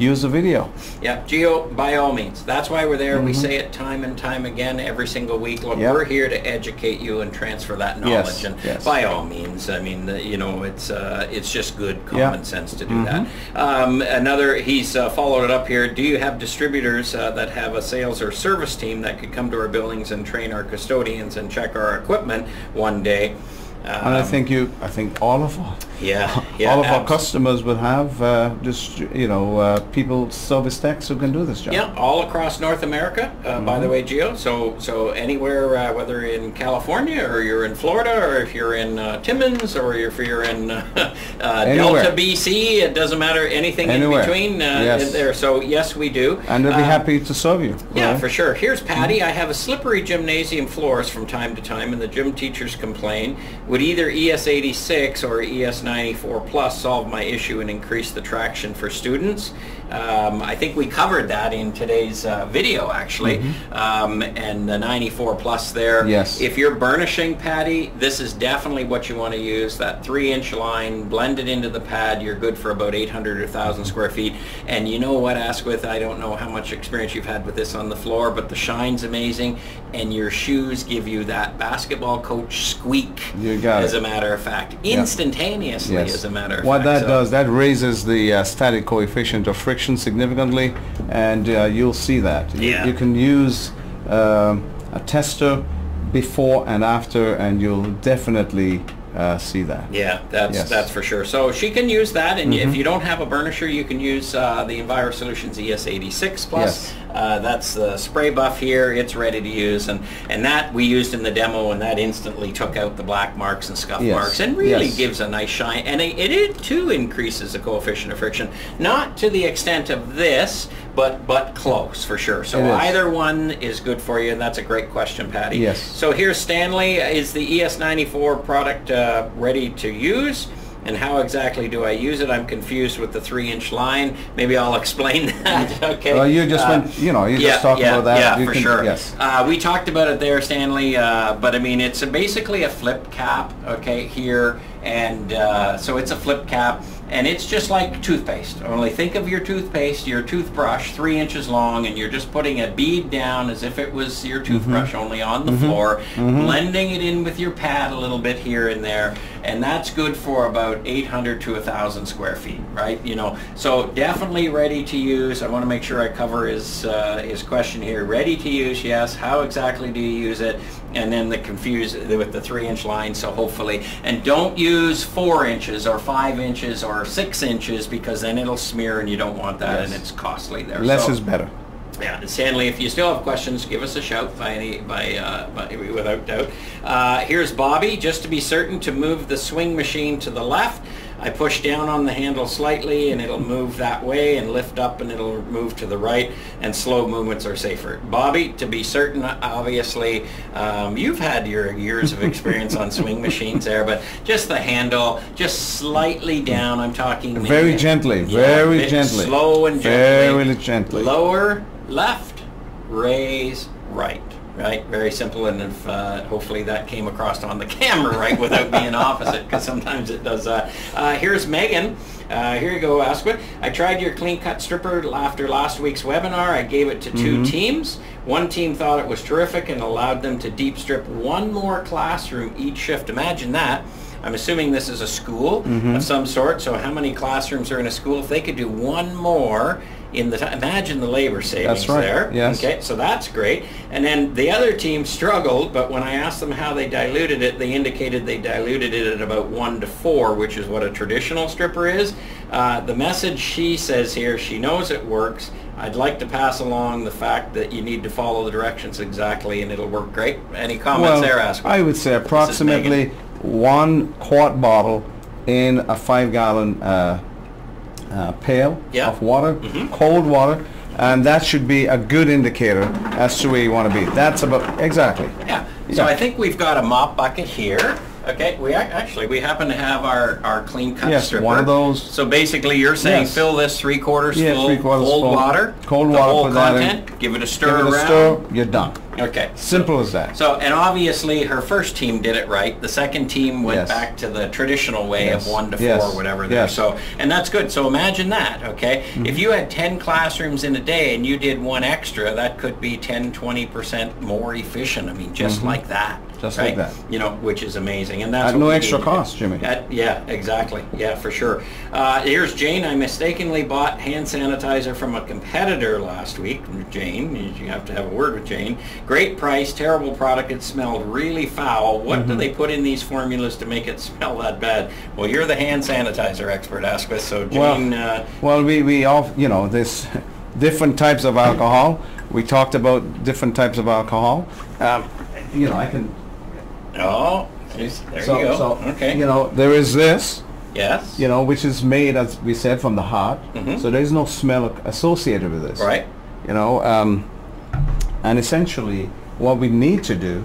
use the video. Yeah, Geo, by all means. That's why we're there. We say it time and time again every single week. Look, Mm-hmm. Yep. we're here to educate you and transfer that knowledge. Yes, And yes. by all means, I mean, you know, it's uh, it's just good Yeah. Mm-hmm. common sense to do that. Um, another, he's uh, followed it up here. Do you have distributors uh, that have a sales or service team that could come to our buildings and train our custodians and check our equipment one day? And I Um, think you, I think all of our, yeah, yeah, all of our customers will have uh, just, you know, uh, people, service techs who can do this job. Yeah, all across North America, uh, by the way, Geo. So, so anywhere, uh, whether in California or you're in Florida, or if you're in uh, Timmins, or if you're in uh, uh. Delta, BC, it doesn't matter. Anything Anywhere. in between uh, Yes. is there. So, yes, we do. And they'll be Uh, happy to serve you. yeah, right? for sure. Here's Patty. I have a slippery gymnasium floors from time to time, and the gym teachers complain. Would either E ES86 or ES94 Plus solve my issue and increase the traction for students? Um, I think we covered that in today's uh, video, actually, um, and the 94 Plus there. Yes. If you're burnishing, Patty, this is definitely what you want to use. That three-inch line, blended into the pad. You're good for about 800 or 1,000 square feet. And you know what, Asquith? I don't know how much experience you've had with this on the floor, but the shine's amazing, and your shoes give you that basketball coach squeak. You got as it. a matter of fact, instantaneously, as a matter of what fact. that So- does, that raises the uh, static coefficient of friction significantly, and uh, you'll see that. You, Yeah. you can use um, a tester before and after, and you'll definitely uh, see that. Yeah, that's Yes. that's for sure. So she can use that, and if you don't have a burnisher, you can use uh, the Enviro Solutions ES86 Plus. Yes. Uh, that's the spray buff here. It's ready to use, and and that we used in the demo, and that instantly took out the black marks and scuff Yes. marks, and really Yes. gives a nice shine. And it, it, too increases the coefficient of friction, not to the extent of this, but but close for sure. So either one is good for you, and that's a great question, Patty. Yes. So here's Stanley. Is the ES94 product uh, ready to use? And how exactly do I use it? I'm confused with the three-inch line. Maybe I'll explain that. okay. Well, you just Uh, went, you know, you yeah, just talked yeah, about that. Yeah, You for can- sure. Yes. Uh, we talked about it there, Stanley. Uh, but I mean, it's a, basically a flip cap. Okay, here, and uh, so it's a flip cap, and it's just like toothpaste. Only think of your toothpaste, your toothbrush, three inches long, and you're just putting a bead down as if it was your Mm-hmm. toothbrush, only on the floor, blending it in with your pad a little bit here and there, and that's good for about 800 to 1,000 square feet, right? You know, so definitely ready to use. I want to make sure I cover his uh, his question here. Ready to use, yes. How exactly do you use it? And then the confuse with the three inch line. So hopefully, and don't use four inches or five inches or six inches because then it'll smear and you don't want that and it's costly there. Less So- is better. Yeah, Stanley, if you still have questions, give us a shout by any, by, uh, by without doubt. Uh, here's Bobby. Just to be certain to move the swing machine to the left, I push down on the handle slightly and it'll move that way and lift up and it'll move to the right and slow movements are safer. Bobby, to be certain, obviously, um, you've had your years of experience on swing machines there, but just the handle, just slightly down, I'm talking Very maybe- gently, Yeah, very gently. Slow and gently. Very gently. Lower left, raise right. Right, very simple, and if uh, hopefully that came across on the camera right without being opposite, because sometimes it does that. Uh, here's Megan. Uh, here you go, Asquith. I tried your clean cut stripper after last week's webinar. I gave it to 2 teams. One team thought it was terrific and allowed them to deep strip one more classroom each shift. Imagine that. I'm assuming this is a school of some sort. So how many classrooms are in a school? If they could do one more in the imagine the labor savings right, there. yes. Okay, so that's great. And then the other team struggled, but when I asked them how they diluted it, they indicated they diluted it at about one to four, which is what a traditional stripper is. Uh, the message she says here, she knows it works. I'd like to pass along the fact that you need to follow the directions exactly, and it'll work great. Any comments well, there, Ask? I would say approximately one quart bottle in a five gallon uh, uh, pail Yeah. of water, Mm-hmm. cold water, and that should be a good indicator as to where you want to be. That's about exactly. Yeah. So Yeah. I think we've got a mop bucket here. Okay, we actually, we happen to have our, our clean cut Yes, stripper. one of those. So basically, you're saying Yes. fill this three quarters Yeah, full, three quarters cold full. water, Cold the water, whole put that content, give it a stir Give it a around. stir, you're done. Okay. Simple as that. So, and obviously her first team did it right. The second team went Yes. back to the traditional way Yes. of one to four, whatever there. Yes. So, and that's good. So imagine that, okay? Mm-hmm. If you had 10 classrooms in a day and you did one extra, that could be 10, 20% more efficient. I mean, just like that. Mm-hmm. Just like that. You know, which is amazing. And that's At no extra need. cost, Jimmy. At- yeah, exactly. Yeah, for sure. Uh, here's Jane. I mistakenly bought hand sanitizer from a competitor last week. Jane, you have to have a word with Jane. Great price, terrible product. It smelled really foul. What Mm-hmm. do they put in these formulas to make it smell that bad? Well, you're the hand sanitizer expert, Asquith. So Jane, well, uh, well, we, we all, you know, there's different types of alcohol. We talked about different types of alcohol. Um, you know, I can. Oh, there so, you go. So, okay. You know, there is this, yes. you know, which is made, as we said, from the heart. Mhm. So there's no smell associated with this. Right. You know, um, and essentially, what we need to do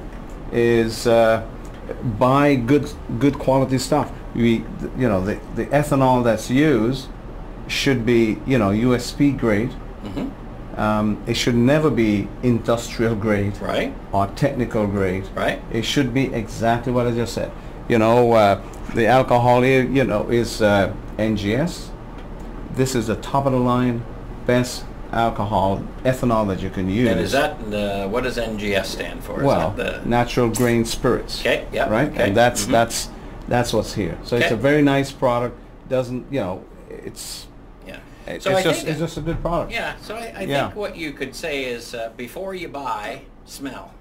is uh, buy good, good quality stuff. We, you know, the, the ethanol that's used should be, you know, USP grade. hmm Um, it should never be industrial grade Right. or technical grade. Right. It should be exactly what I just said. You know, uh, the alcohol here, you know, is uh, NGS. This is the top of the line, best alcohol, ethanol that you can use. And is that the, what does NGS stand for? Is well, natural grain spirits. Okay, yeah, Right, okay, and that's mhm. that's that's what's here. So it's a very nice product. Doesn't you know? It's yeah. it's So I just think- it's just a good product. Yeah, so I, I Yeah. think what you could say is uh, before you buy, smell.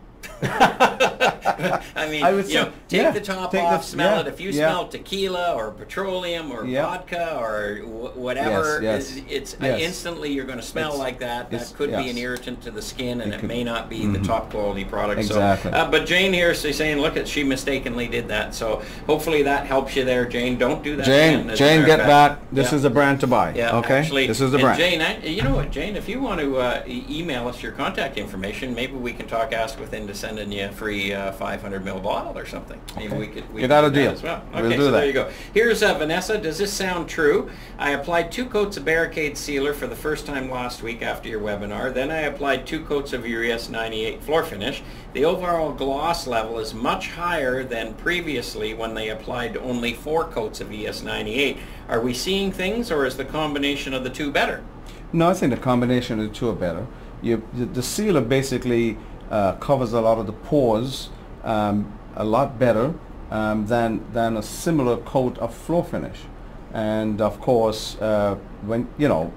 I mean, I would you know, take yeah, the top take off, the- smell yeah, it. If you yeah. smell tequila or petroleum or vodka or wh- whatever, Yes, yes, it's uh, yes. instantly you're going to smell It's- like that. That could be an irritant to the skin, and It it, could may not be the Mhm. top quality product. Exactly. So, uh, but Jane here is saying, look, at she mistakenly did that. So hopefully that helps you there, Jane. Don't do that. Jane, again, Jane, get back. This is the brand to buy. Yeah, okay. actually, this is the brand. Jane, I, you know what, Jane, if you want to uh, email us your contact information, maybe we can talk Asquith into sending you a free uh, 500 mil bottle or something. Maybe Okay. we could. We could got a do that deal. as well. We'll Okay, do so that. there you go. Here's uh, Vanessa. Does this sound true? I applied two coats of Barricade Sealer for the first time last week after your webinar. Then I applied two coats of your ES98 floor finish. The overall gloss level is much higher than previously when they applied only four coats of ES98. Are we seeing things, or is the combination of the two better? No, I think the combination of the two are better. You, the, the sealer basically uh, covers a lot of the pores um, a lot better um, than than a similar coat of floor finish. And of course, uh, when you know,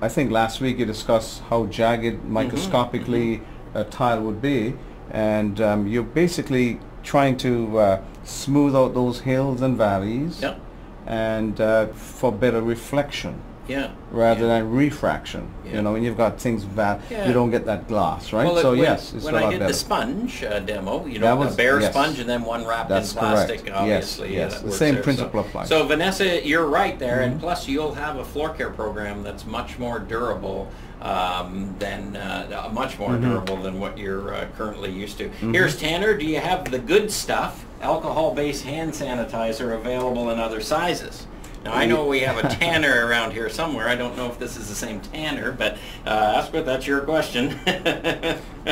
I think last week you discussed how jagged microscopically a tile would be, and um, you're basically trying to uh, smooth out those hills and valleys, Yep. and uh, for better reflection Yeah. rather yeah. than refraction. Yeah. You know, when you've got things that Yeah. you don't get that glass, right? Well, so when, yes, it's when a I lot I did better. the sponge uh, demo, you That know, was- a bare yes. sponge and then one wrapped That's in plastic, correct. obviously. Yes, uh, yes. The same there. principle so, applies. So Vanessa, you're right there, Mm-hmm. and plus you'll have a floor care program that's much more durable um, than uh, much more Mm-hmm. durable than what you're uh, currently used to. Here's Tanner. Do you have the good stuff, alcohol-based hand sanitizer available in other sizes? Now I know we have a Tanner around here somewhere. I don't know if this is the same Tanner, but uh, Asquith, that's your question.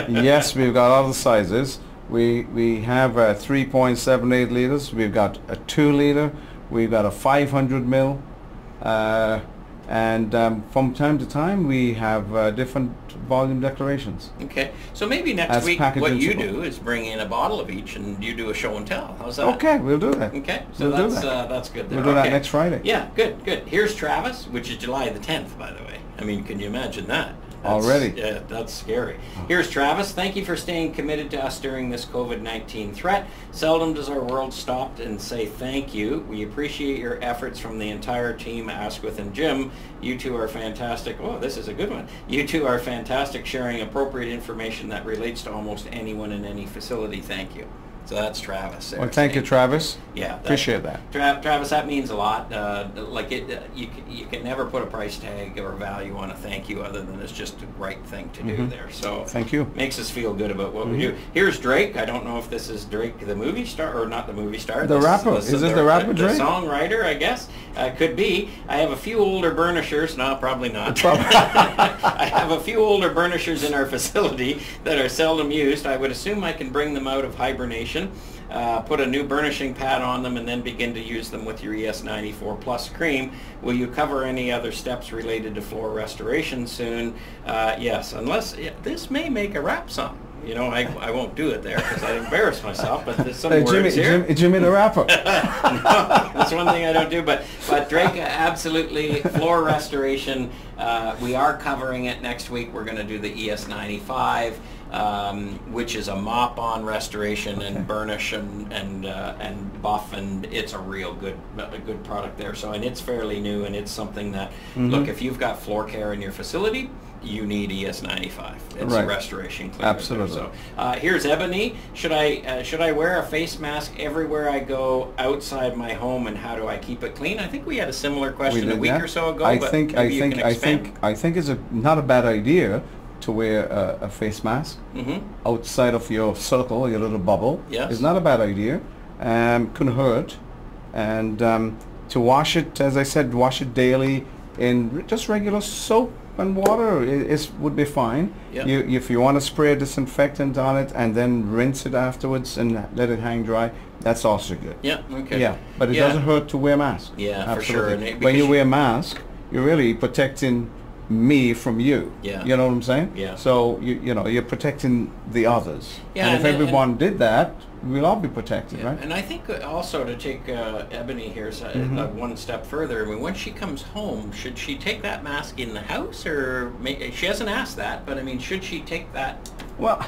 yes, we've got all the sizes. We we have a 3.78 liters. We've got a two liter. We've got a 500 mil. Uh, and um, from time to time, we have uh, different volume declarations. Okay, so maybe next As week what you do is bring in a bottle of each and you do a show and tell. How's that? Okay, we'll do that. Okay, so We'll that's that. uh, that's good. There. We'll do that next Friday. Yeah, good, good. Here's Travis, which is July the 10th, by the way. I mean, can you imagine that? That's- Already? Yeah, that's scary. Here's Travis. Thank you for staying committed to us during this COVID-19 threat. Seldom does our world stop and say thank you. We appreciate your efforts from the entire team, Asquith and Jim. You two are fantastic. Oh, this is a good one. You two are fantastic sharing appropriate information that relates to almost anyone in any facility. Thank you. So that's Travis. there Well, thank you, Travis. Yeah. Appreciate that. Tra- Travis, that means a lot. Uh, like it, uh, you can, you can never put a price tag or value on a thank you other than it's just the right thing to do there. So Mm-hmm. Thank you. Mm-hmm. Makes us feel good about what we do. Here's Drake. I don't know if this is Drake, the movie star, or not the movie star. The This rapper. Is this the rapper the, Drake? songwriter, I guess. Uh, could be. I have a few older burnishers. No, probably not. I have a few older burnishers in our facility that are seldom used. I would assume I can bring them out of hibernation, uh, put a new burnishing pad on them, and then begin to use them with your ES94 Plus cream. Will you cover any other steps related to floor restoration soon? Uh, yes, unless yeah, this may make a wrap song. You know, I, I won't do it there because I embarrass myself, but there's some Hey, words Jimmy, here. Jimmy, Jimmy the rapper. That's one thing I don't do. But but Drake, absolutely floor restoration. Uh, we are covering it next week. We're going to do the ES95, um, which is a mop-on restoration and burnish and and uh, and buff, and it's a real good a good product there. So and it's fairly new, and it's something that Mm-hmm. look if you've got floor care in your facility. You need ES95. It's a Right. restoration cleaner. Absolutely. So uh, here's Ebony. Should I uh, should I wear a face mask everywhere I go outside my home, and how do I keep it clean? I think we had a similar We question a week that. or so ago. I but think I maybe you think can I expand. think I think it's a not a bad idea to wear a, a face mask Mhm. outside of your circle, your little bubble. Yes. It's not a bad idea. Um, couldn't hurt. And um, to wash it, as I said, wash it daily in just regular soap and water i- is would be fine. Yeah. You, if you want to spray a disinfectant on it and then rinse it afterwards and let it hang dry, that's also good. Yeah. Okay. Yeah, but it Yeah. doesn't hurt to wear a mask. Yeah, for sure. Absolutely. And it- when you wear a mask, you're really protecting me from you. Yeah. You know what I'm saying? Yeah. So you you know you're protecting the others. Yeah, And if and- and- everyone did that, we'll all be protected, Yeah, right? And I think uh, also to take uh, Ebony here so- Mm-hmm. uh, one step further, I mean, when she comes home, should she take that mask in the house, or ma- she hasn't asked that, but I mean, should she take that? Well,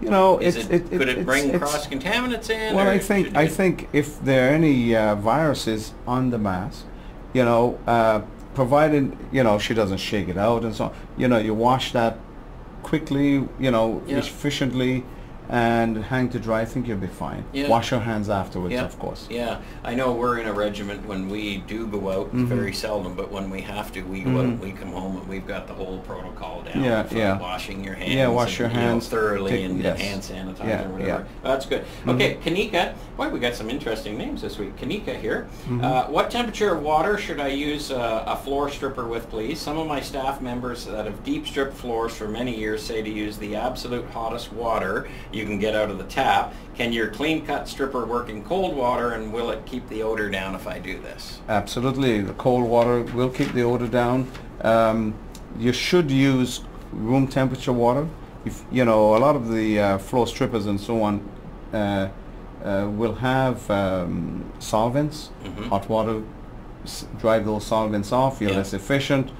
you know, Is it's it, could it it's- bring cross contaminants in? Well, I think I think if there are any uh, viruses on the mask, you know, uh, provided you know she doesn't shake it out and so on, you know, you wash that quickly, you know, Yeah. efficiently, and hang to dry. I think you'll be fine. Yeah. Wash your hands afterwards, Yeah. of course. Yeah, I know we're in a regiment when we do go out, Mm-hmm. very seldom, but when we have to, we out and we come home and we've got the whole protocol down Yeah, for yeah. washing your hands. Yeah, wash and, your you know, hands, thoroughly take- and, yes. hand sanitizer Yeah, or whatever. yeah. Mm-hmm. That's good. Okay, Kanika, boy, we got some interesting names this week. Kanika here. Mm-hmm. Uh, what temperature of water should I use uh, a floor stripper with, please? Some of my staff members that have deep stripped floors for many years say to use the absolute hottest water you can get out of the tap. Can your clean cut stripper work in cold water and will it keep the odor down if I do this? Absolutely, the cold water will keep the odor down. Um, you should use room temperature water. If you know, a lot of the uh, floor strippers and so on uh, uh, will have um, solvents. Mhm. Hot water s- drive those solvents off. You're Yeah. less efficient.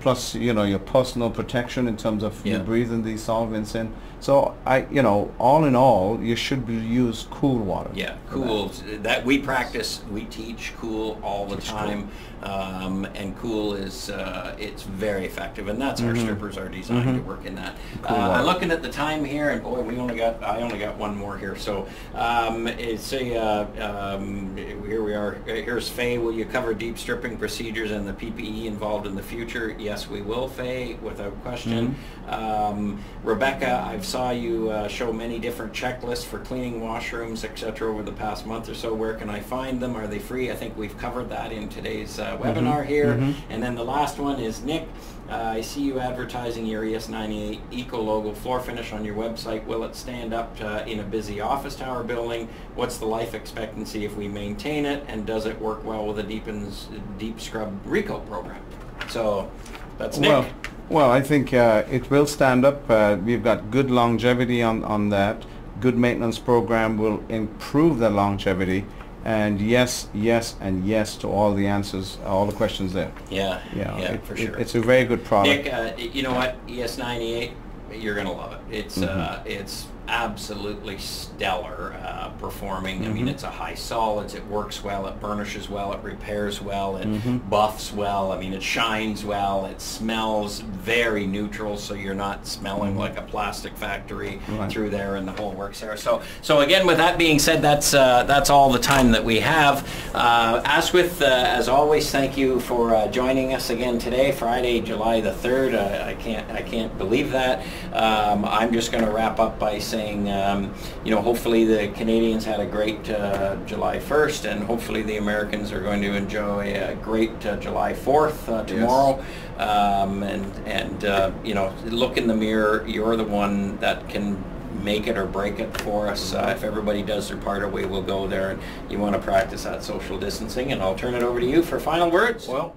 Plus, you know, your personal protection in terms of you breathing these solvents in. So, I, you know, all in all, you should use cool water. Yeah, for that. cool. That we practice, we teach cool all the Teach cool. Um, and cool is uh, it's very effective, and that's our strippers are designed to work in that. Mm-hmm. Cool uh. I'm looking at the time here, and boy, we only got I only got one more here. So um, it's a uh, um, here we are. Here's Faye. Will you cover deep stripping procedures and the PPE involved in the future? Yes, we will, Faye, without question. Um, Rebecca, I've saw you uh, show many different checklists for cleaning washrooms, etc. over the past month or so. Where can I find them? Are they free? I think we've covered that in today's uh, webinar here. And then the last one is Nick. Uh, I see you advertising your ES98 Eco logo floor finish on your website. Will it stand up uh, in a busy office tower building? What's the life expectancy if we maintain it? And does it work well with a deepens, deep scrub recoat program? So that's Nick. Well, well, I think uh, it will stand up. Uh, we've got good longevity on, on that. Good maintenance program will improve the longevity. And yes, yes, and yes to all the answers, all the questions there. yeah, Yeah, yeah, it- for it- sure. it's a very good product. Nick, uh, you know what? ES98, you're gonna love it. It's uh, Mm-hmm. it's absolutely stellar uh, performing. I mean, it's a high solids. It works well. It burnishes well. It repairs well. It buffs well. I mean, it shines well. It smells very neutral, so you're not smelling like a plastic factory Right. through there and the whole works there. So, so again, with that being said, that's uh, that's all the time that we have. Uh, Asquith, uh, as always, thank you for uh, joining us again today, Friday, July the third. I can't I can't believe that. Um, I'm just going to wrap up by saying, um, you know, hopefully the Canadians had a great uh, July 1st, and hopefully the Americans are going to enjoy a great uh, July 4th uh, tomorrow. Um, and and uh, you know, look in the mirror. You're the one that can make it or break it for us. Uh, if everybody does their part, away we'll go there. And you want to practice that social distancing. And I'll turn it over to you for final words. Well,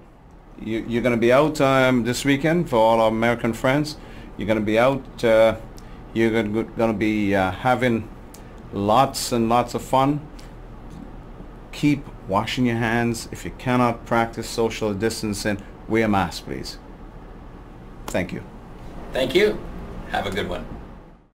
you, you're going to be out um, this weekend for all our American friends. You're going to be out. Uh, you're going to be uh, having lots and lots of fun. Keep washing your hands. If you cannot practice social distancing, wear a mask, please. Thank you. Thank you. Have a good one.